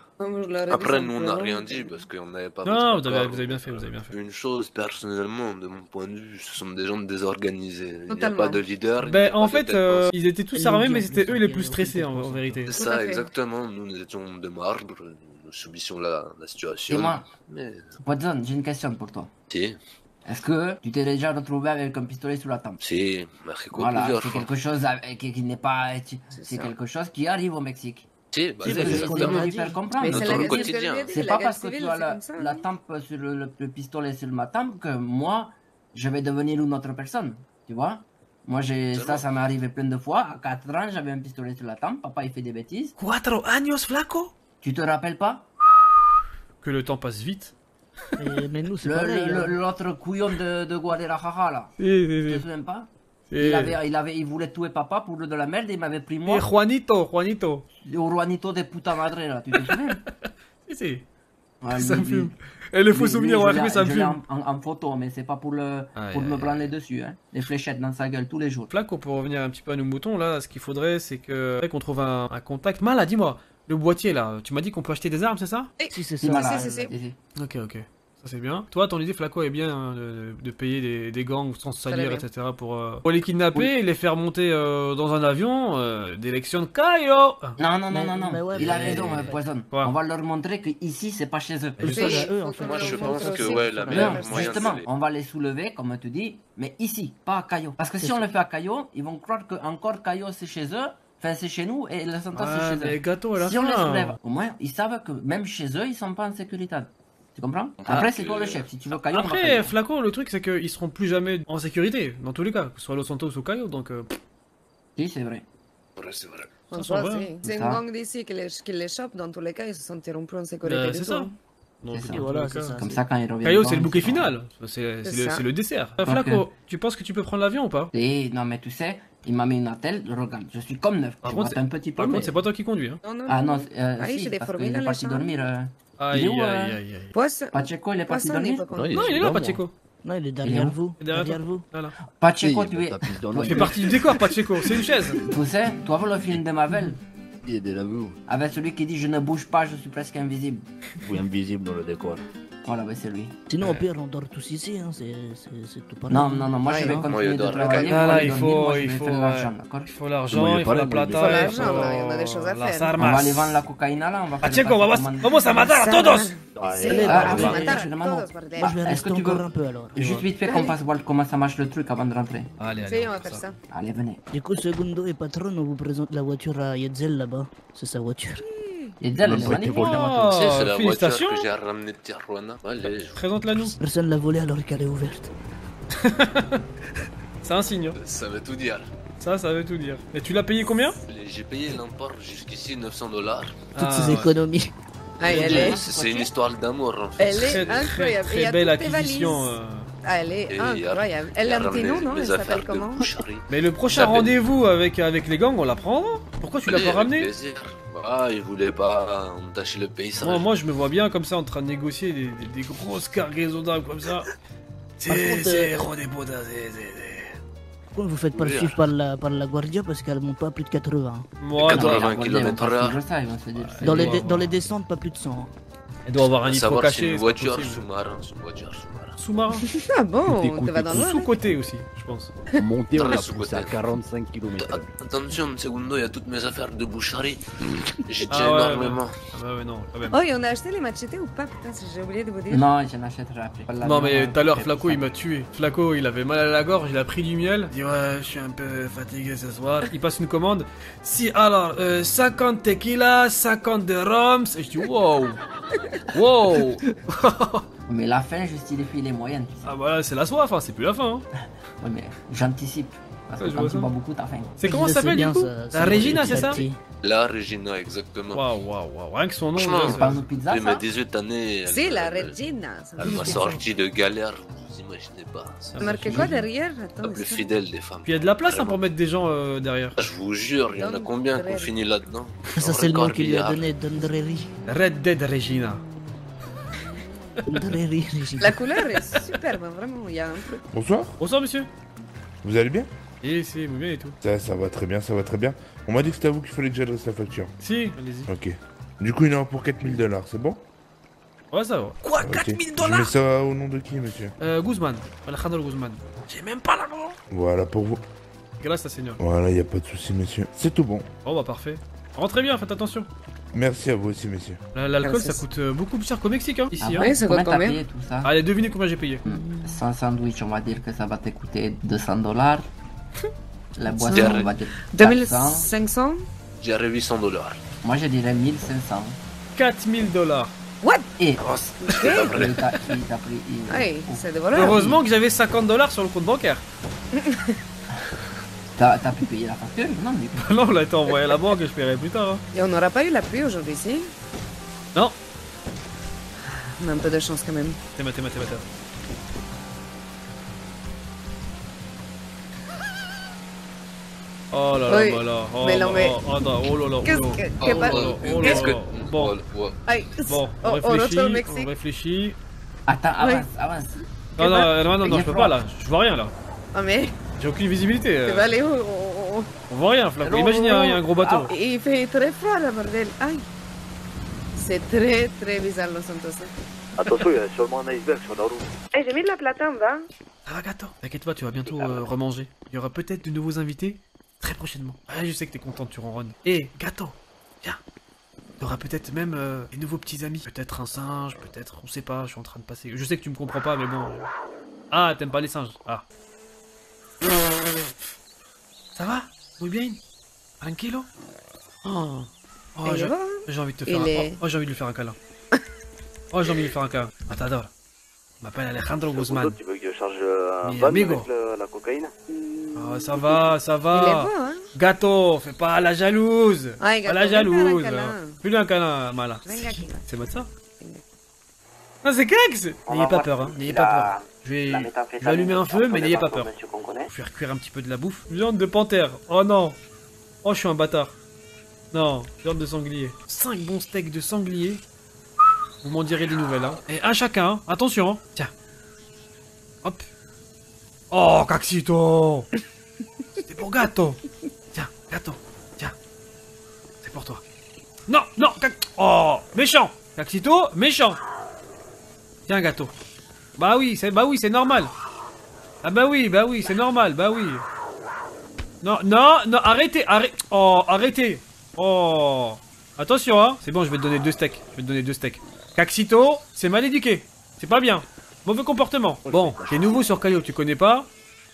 Après, nous, on n'a rien dit parce qu'on n'avait pas. Non, vous avez, vous avez bien fait, vous avez bien fait. Une chose, personnellement, de mon point de vue, ce sont des gens désorganisés. Il n'y a pas de leader. Ben, en fait, euh, ils étaient tous armés, mais c'était eux les plus stressés, en, vérité. C'est ça, exactement. Nous, nous étions de marbre. Nous subissions la, la situation. Et moi, Mais, Watson, j'ai une question pour toi. si, Est-ce que tu t'es déjà retrouvé avec un pistolet sous la tempe? Si, Mexico Voilà, plusieurs c'est quelque chose qui, qui n'est pas... C'est quelque chose qui arrive au Mexique. Si, bah, C'est faire comprendre. Mais quotidien. pas parce que tu as la, comme ça, la hein. tempe sur le, le- le pistolet sur ma tempe que moi, je vais devenir une autre personne. Tu vois Moi, j'ai ça, ça m'est arrivé plein de fois. À 4 ans, j'avais un pistolet sur la tempe. Papa, il fait des bêtises. Cuatro años, flaco? Tu te rappelles pas? Que le temps passe vite. Et- mais nous, c'est L'autre couillon de, de Guadalajara, là. Tu te souviens pas? Et, il, avait, il, avait, il voulait tuer papa pour de la merde et il m'avait pris moi. et Juanito, Juanito. Au Juanito de puta madre, là. Tu te souviens? Si, si. Ouais, Ça lui- me fume. lui- Et le faux lui- souvenir, lui, ouais, je l'ai- ça me je l'ai fume. en, en- en photo, mais c'est pas pour, le, Aïe, pour me aïe, branler dessus. Hein. Les fléchettes dans sa gueule tous les jours. Flaco, pour revenir un petit peu à nos moutons, là, ce qu'il faudrait, c'est que qu'on trouve un, un contact. Mala, dis-moi, le boîtier, là, tu m'as dit qu'on peut acheter des armes, c'est ça? Si, c'est ça. si, si. si. Ok, ok. Ça c'est bien. Toi, ton idée, Flaco, est bien hein, de, de payer des, des gangs sans se salir, etc. Pour, euh, pour les kidnapper et les faire monter euh, dans un avion euh, d'élection de Caio. Non, non, non, Mais- non, non. mais ouais, il a mais- raison, euh, Poison. On va leur montrer que ici, c'est pas chez eux. Juste eux, en fait. Moi, je pense que, ouais, la meilleure Non, moyen, justement, on va les soulever, comme tu dis, mais ici, pas à Caillot. Parce que si on le fait à Caillot, ils vont croire que encore Caillot c'est chez eux, enfin c'est chez nous, et Santa Ouais, c'est chez eux. gâteau à la Si on les soulève, au moins, ils savent que même chez eux, ils sont pas en sécurité. Tu comprends Ah, Après, c'est que- toi le chef. Si tu veux va Après. Flaco, le truc, c'est qu'ils seront plus jamais en sécurité, dans tous les cas, que ce soit Los Santos ou Caio, donc... euh, Si, c'est vrai. Ouais, c'est vrai. Si. C'est une Ça. gang d'ici qui les, qui les chope. Dans tous les cas, ils se sentiront plus en sécurité du c'est ça. hein. Donc, voilà, cas. Comme ça, quand ils reviennent. Caillot, c'est le bouquet final. C'est le, dessert. Euh. Flaco, tu penses que tu peux prendre l'avion ou pas Et non, mais tu sais, il m'a mis une attelle, regarde, je suis comme neuf. Par Tu contre, un petit peu. Par contre, mais- c'est pas toi qui conduis. Hein. Non, non, Ah non, euh, Ah, si, j'ai des parce dans est les parti chambres. dormir. Euh, Aïe, Il est où, aïe, aïe, aïe. Poisson. Pacheco, il est parti Poisson, il dormir Non, il est là, Pacheco. Non, il est derrière vous. Il est derrière Derrière vous. Pacheco, tu es. la fait partie du décor, Pacheco. C'est une chaise. Tu sais, tu as vu le film de Marvel Il est de la vue. Avec celui qui dit Je ne bouge pas, je suis presque invisible. Vous invisible dans le décor. Voilà, bah, c'est lui. Sinon, au pire, on dort tous ici. Hein. C'est tout pareil. Non, non, non, moi Ouais, je vais continuer de travailler. Là, là, il faut, il faut, faire de l'argent, euh, d'accord il faut l'argent, il faut la moi, il plata, faut il l'argent, faut là, on a des choses à faire. On va aller vendre la cocaïna là, on va faire Pacheco, des vamos, a matar a Ça, todos. Ah, ah, Est-ce que tu veux- un peu alors. Juste vite fait qu'on passe voir comment ça marche le truc avant de rentrer. Allez, allez. on va faire ça. Allez, venez. Du coup, Segundo et Patron, on vous présente la voiture à Yetzel là-bas. C'est sa voiture. Et Del, elle est magnifique. Oh, Tu sais, c'est la voiture félicitations. que j'ai ramenée de Tijuana. Allez, Présente-la nous. Personne l'a volée alors qu'elle est ouverte. C'est un signe. hein. Ça veut tout dire. Ça, ça veut tout dire. Et tu l'as payé combien? J'ai payé l'import jusqu'ici 900 dollars. Toutes Ah, ces économies. Ah, elle est. C'est une histoire d'amour en fait. Elle est incroyable. très a belle acquisition, euh. Elle est incroyable. Elle a un nom, non? Elle affaires s'appelle comment? Mais le prochain rendez-vous avec, avec les gangs, on la prendra? Pourquoi tu l'as pas avec plaisir. Ah, il voulait pas entacher le paysage. moi, moi, je me vois bien comme ça en train de négocier des, des- des grosses cargaisons d'armes comme ça. C'est c'est euh, c'est- c'est- Pourquoi vous faites pas Oui, suivre par la, par la Guardia parce qu'elle monte pas à plus de 80. Moi, 80 non, km ils vont pas heure. suivre ça, ils vont se dire, c'est Dans les, dans les descentes, pas plus de 100. Elle doit avoir un nitro c'est caché. une c'est voiture pas possible. sous-marin, c'est une voiture sous-marin. Sous-marin Ah bon, tu vas dans l'eau Sous-côté aussi, je pense. Monter, on Dans l'a poussé à sous-côté. 45 km. Attention, Segundo, il y a toutes mes affaires de boucherie. J'ai Ah déjà ouais, énormément. Ah bah ouais, non, quand même. Oh, et on a acheté les machetés ou pas? Putain, j'ai oublié de vous dire. Non, je n'achèterai après. Non mais tout à l'heure Flaco il m'a tué. Flaco il avait mal à la gorge, il a pris du miel. Il dit ouais je suis un peu fatigué ce soir. Il passe une commande. Si alors euh, 50 tequila, 50 de rums. Et je dis wow. Wow. Mais la fin justifie les moyennes. tu sais. Ah bah là c'est la soif, hein, c'est plus la fin. Hein. Ouais, mais j'anticipe. Parce Ouais, que je quand vois tu bois beaucoup, t'as faim. C'est comment ça s'appelle du bien, coup ça- La petit c'est ça. La Regina, exactement. Waouh waouh waouh. Rien que son nom. C'est pas une pizza Depuis mes ça 18 années, C'est la Regina. elle m'a sorti de galère, vous imaginez pas. Marqué quoi derrière Attends, la plus fidèle des femmes. Puis il y a de la place hein, pour mettre des gens euh, derrière. Je vous jure, il y en a combien qui ont Dreri. fini là-dedans? Ça, c'est le nom qu'il lui a donné, Dondreri. Red Dead Regina. La couleur est superbe, vraiment. Il y a un truc. Bonsoir, Bonsoir monsieur. vous allez bien? Et c'est bien et tout. ça, ça va très bien, ça va très bien. On m'a dit que c'était à vous qu'il fallait que j'adresse la facture. Si, allez-y. Ok. Du coup, il en a pour 4000 dollars, c'est bon? Ouais ça va. Quoi Ok. 4000 Je dollars? mets ça au nom de qui, monsieur? Euh Guzman. Alejandro Guzman. J'ai même pas l'argent. Voilà, pour vous. Grâce à Seigneur. Voilà, y a pas de souci, monsieur. C'est tout bon. Oh bah parfait. Rentrez bien, faites attention. Merci à vous aussi, monsieur. La- L'alcool ça coûte euh, beaucoup plus cher qu'au Mexique hein, ici. Ah hein. ça coûte Combien combien payé tout ça Allez, devinez combien j'ai payé. Sans sandwich, on va dire que ça va te coûter 200 dollars. La boisson, on va dire 400. 2500 J'ai 800 dollars. Moi, je dirais 1500. 4000 dollars. What? Et voleur. Heureusement que j'avais 50 dollars sur le compte bancaire. T'as pu payer la facture Non, coup. non, on l'a été envoyé à la banque et je paierai plus tard. hein. Et on n'aura pas eu la pluie aujourd'hui, si Non. On a un peu de chance quand même. T'es maté, maté, maté. Oh là là, Oui. bah là. Oh, Mais non, mais- oh, oh, non, oh là là, oh Qu'est-ce là. que- Oh que là pas- là, oh là Qu'est-ce là. que- Bon, bon, on on, on réfléchit, on Mexique. réfléchit. Attends, Oui. avance, avance. Non, non, non, non, je peux pas là, je vois rien là. Ah mais, J'ai aucune visibilité. euh. tu vas aller où On- on- voit rien, Flaco. Imaginez, non, il y a un gros bateau. Ah, il fait très froid là, bordel. Aïe. C'est très très bizarre Los Santos. Attention, il y a sûrement un iceberg sur la route. Eh, j'ai mis de la platine, va Ça va, gâteau. T'inquiète pas, tu vas bientôt euh, remanger. Il y aura peut-être de nouveaux invités très prochainement. Ah, je sais que t'es contente, tu ronronnes. Et gâteau, viens. Il y aura peut-être même euh, des nouveaux petits amis. Peut-être un singe, peut-être, on sait pas, je suis en train de passer. Je sais que tu me comprends pas, mais bon. Ah, t'aimes pas les singes Ah. Ça va Muy bien Tranquilo Oh, oh j'ai envie de te Il faire un... est- oh, oh, j'ai envie de lui faire un câlin. oh, j'ai envie de lui faire un câlin. Ah, t'adores. Je m'appelle Alejandro Guzman. Tu veux que je charge euh, un van avec le- la cocaïne? Oh, ça va, ça va. Il est beau, hein Gâteau, fais pas la jalouse. Ay, pas la jalouse. Fais-lui un câlin, Mala. C'est moi de ça? Ah, c'est Kex N'ayez pas peur, hein. N'ayez pas peur. Je vais, je vais allumer un feu, mais n'ayez pas peur. Je vais faire cuire un petit peu de la bouffe. Viande de panthère. Oh non. Oh, je suis un bâtard. Non, viande de sanglier. 5 bons steaks de sanglier. Vous m'en direz des nouvelles, hein. Et un chacun, hein. Attention, hein. Tiens. Hop. Oh, Caxito C'était pour gâteau. Tiens, gâteau. Tiens. C'est pour toi. Non, non, Cac- Oh, méchant. Caxito, méchant. Tiens, gâteau. Bah oui, c'est bah oui, c'est normal. Ah bah oui, bah oui, c'est normal, bah oui. Non, non, non, arrêtez, arrêtez. Oh, arrêtez. Oh. Attention, hein. C'est bon, je vais te donner deux steaks. Je vais te donner deux steaks. Caxito, c'est mal éduqué. C'est pas bien. Mauvais comportement. Bon, t'es nouveau sur Caillou, tu connais pas.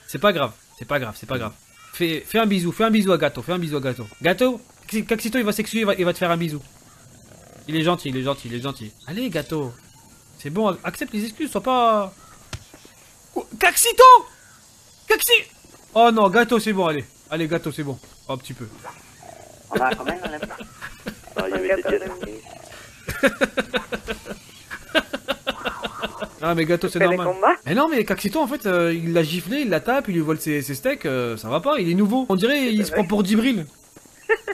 C'est pas grave. C'est pas grave, c'est pas grave. Fais, fais un bisou, fais un bisou à Gâteau, fais un bisou à Gâteau. Gâteau, Caxito, il va s'excuser, il va, il va te faire un bisou. Il est gentil, il est gentil, il est gentil. Allez, Gâteau. C'est bon, accepte les excuses, sois pas... Caxito? Caxi Oh non, gâteau, c'est bon, allez. Allez, gâteau, c'est bon. Oh, un petit peu. On a combien on lève Ah, il y avait des diètes. Ah, mais gâteau, c'est normal. Mais non, mais Caxito, en fait, euh, il l'a giflé, il la tape, il lui vole ses, ses steaks, euh, ça va pas, il est nouveau. On dirait, il se prend pour Djibril.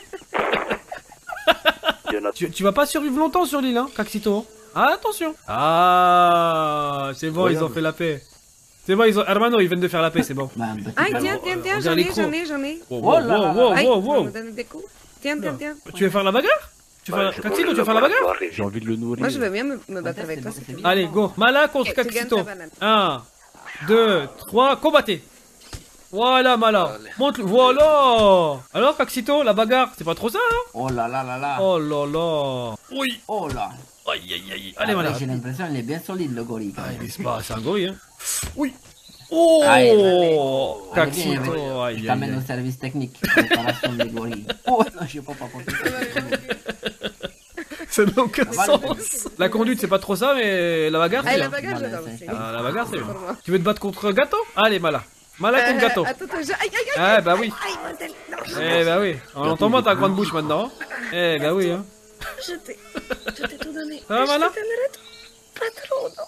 tu, tu vas pas survivre longtemps sur l'île, hein, Caxito. Ah, attention. Ah, c'est bon, ils ont fait la paix. C'est bon, ils ont... Hermano, ils viennent de faire la paix, c'est bon. Aïe, tiens, tiens, tiens, On j'en ai, j'en ai, j'en ai. Wow, wow, wow, wow, wow, vas des coups. Tiens, tiens, tiens. Tu veux faire la bagarre? Tu veux faire... Caxito, tu veux faire la bagarre? J'ai envie de le nourrir. Moi, je veux bien me, me battre avec toi, c'est bien. Allez, go. Mala contre Caxito. ta banane. 1, 2, 3, combattez. Voilà, Mala. Monte Voilà. Alors, Caxito, la bagarre, c'est pas trop ça, hein? Oh là là là là. Oh là là. Oui. Oh là. Aïe, aïe, aïe. Allez, Mala. J'ai l'impression qu'il est bien solide le gorille. Ah, il est pas, c'est un gorille, hein. Oui. Oh Aïe, Je aïe, t'amène au aïe. service technique. Préparation des gorilles. Oh non, j'ai pas pas compris. Ça n'a aucun sens. La conduite, c'est pas trop ça, mais la bagarre, Ah, c'est la bien. bagarre, j'adore aussi. Ah, la bagarre, c'est bien. Tu veux te battre contre Gâteau Allez, Mala. Mala contre Euh, Gâteau. Attends, attends, je- aïe, aïe, aïe. Ah, bah oui. Je- Eh bah oui. On entend moins ta grande bouche maintenant. Eh bah oui, hein. Je t'ai, je t'ai tout donné. Ça va, Je te donnerai tout. Pas trop, non.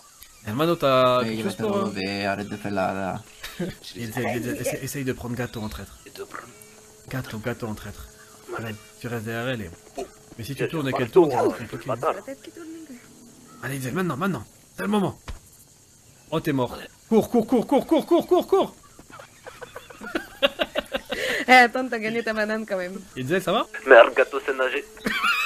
Hermano, t'as quelque il va chose te pour... euh, relever, arrête de faire la... la... Essaye, essaye- essaye de prendre Gâteau en traître. Gâteau, Gâteau en traître. Allez, tu restes derrière elle et... Mais si tu tournes et qu'elle tourne, tourne. Allez, Isel, maintenant, maintenant. C'est le moment. Oh, t'es mort. Cours, cours, cours, cours, cours, cours, cours, cours. Eh, attends, t'as gagné ta banane quand même. Isel, ça va? Merde, gâteau, c'est nager.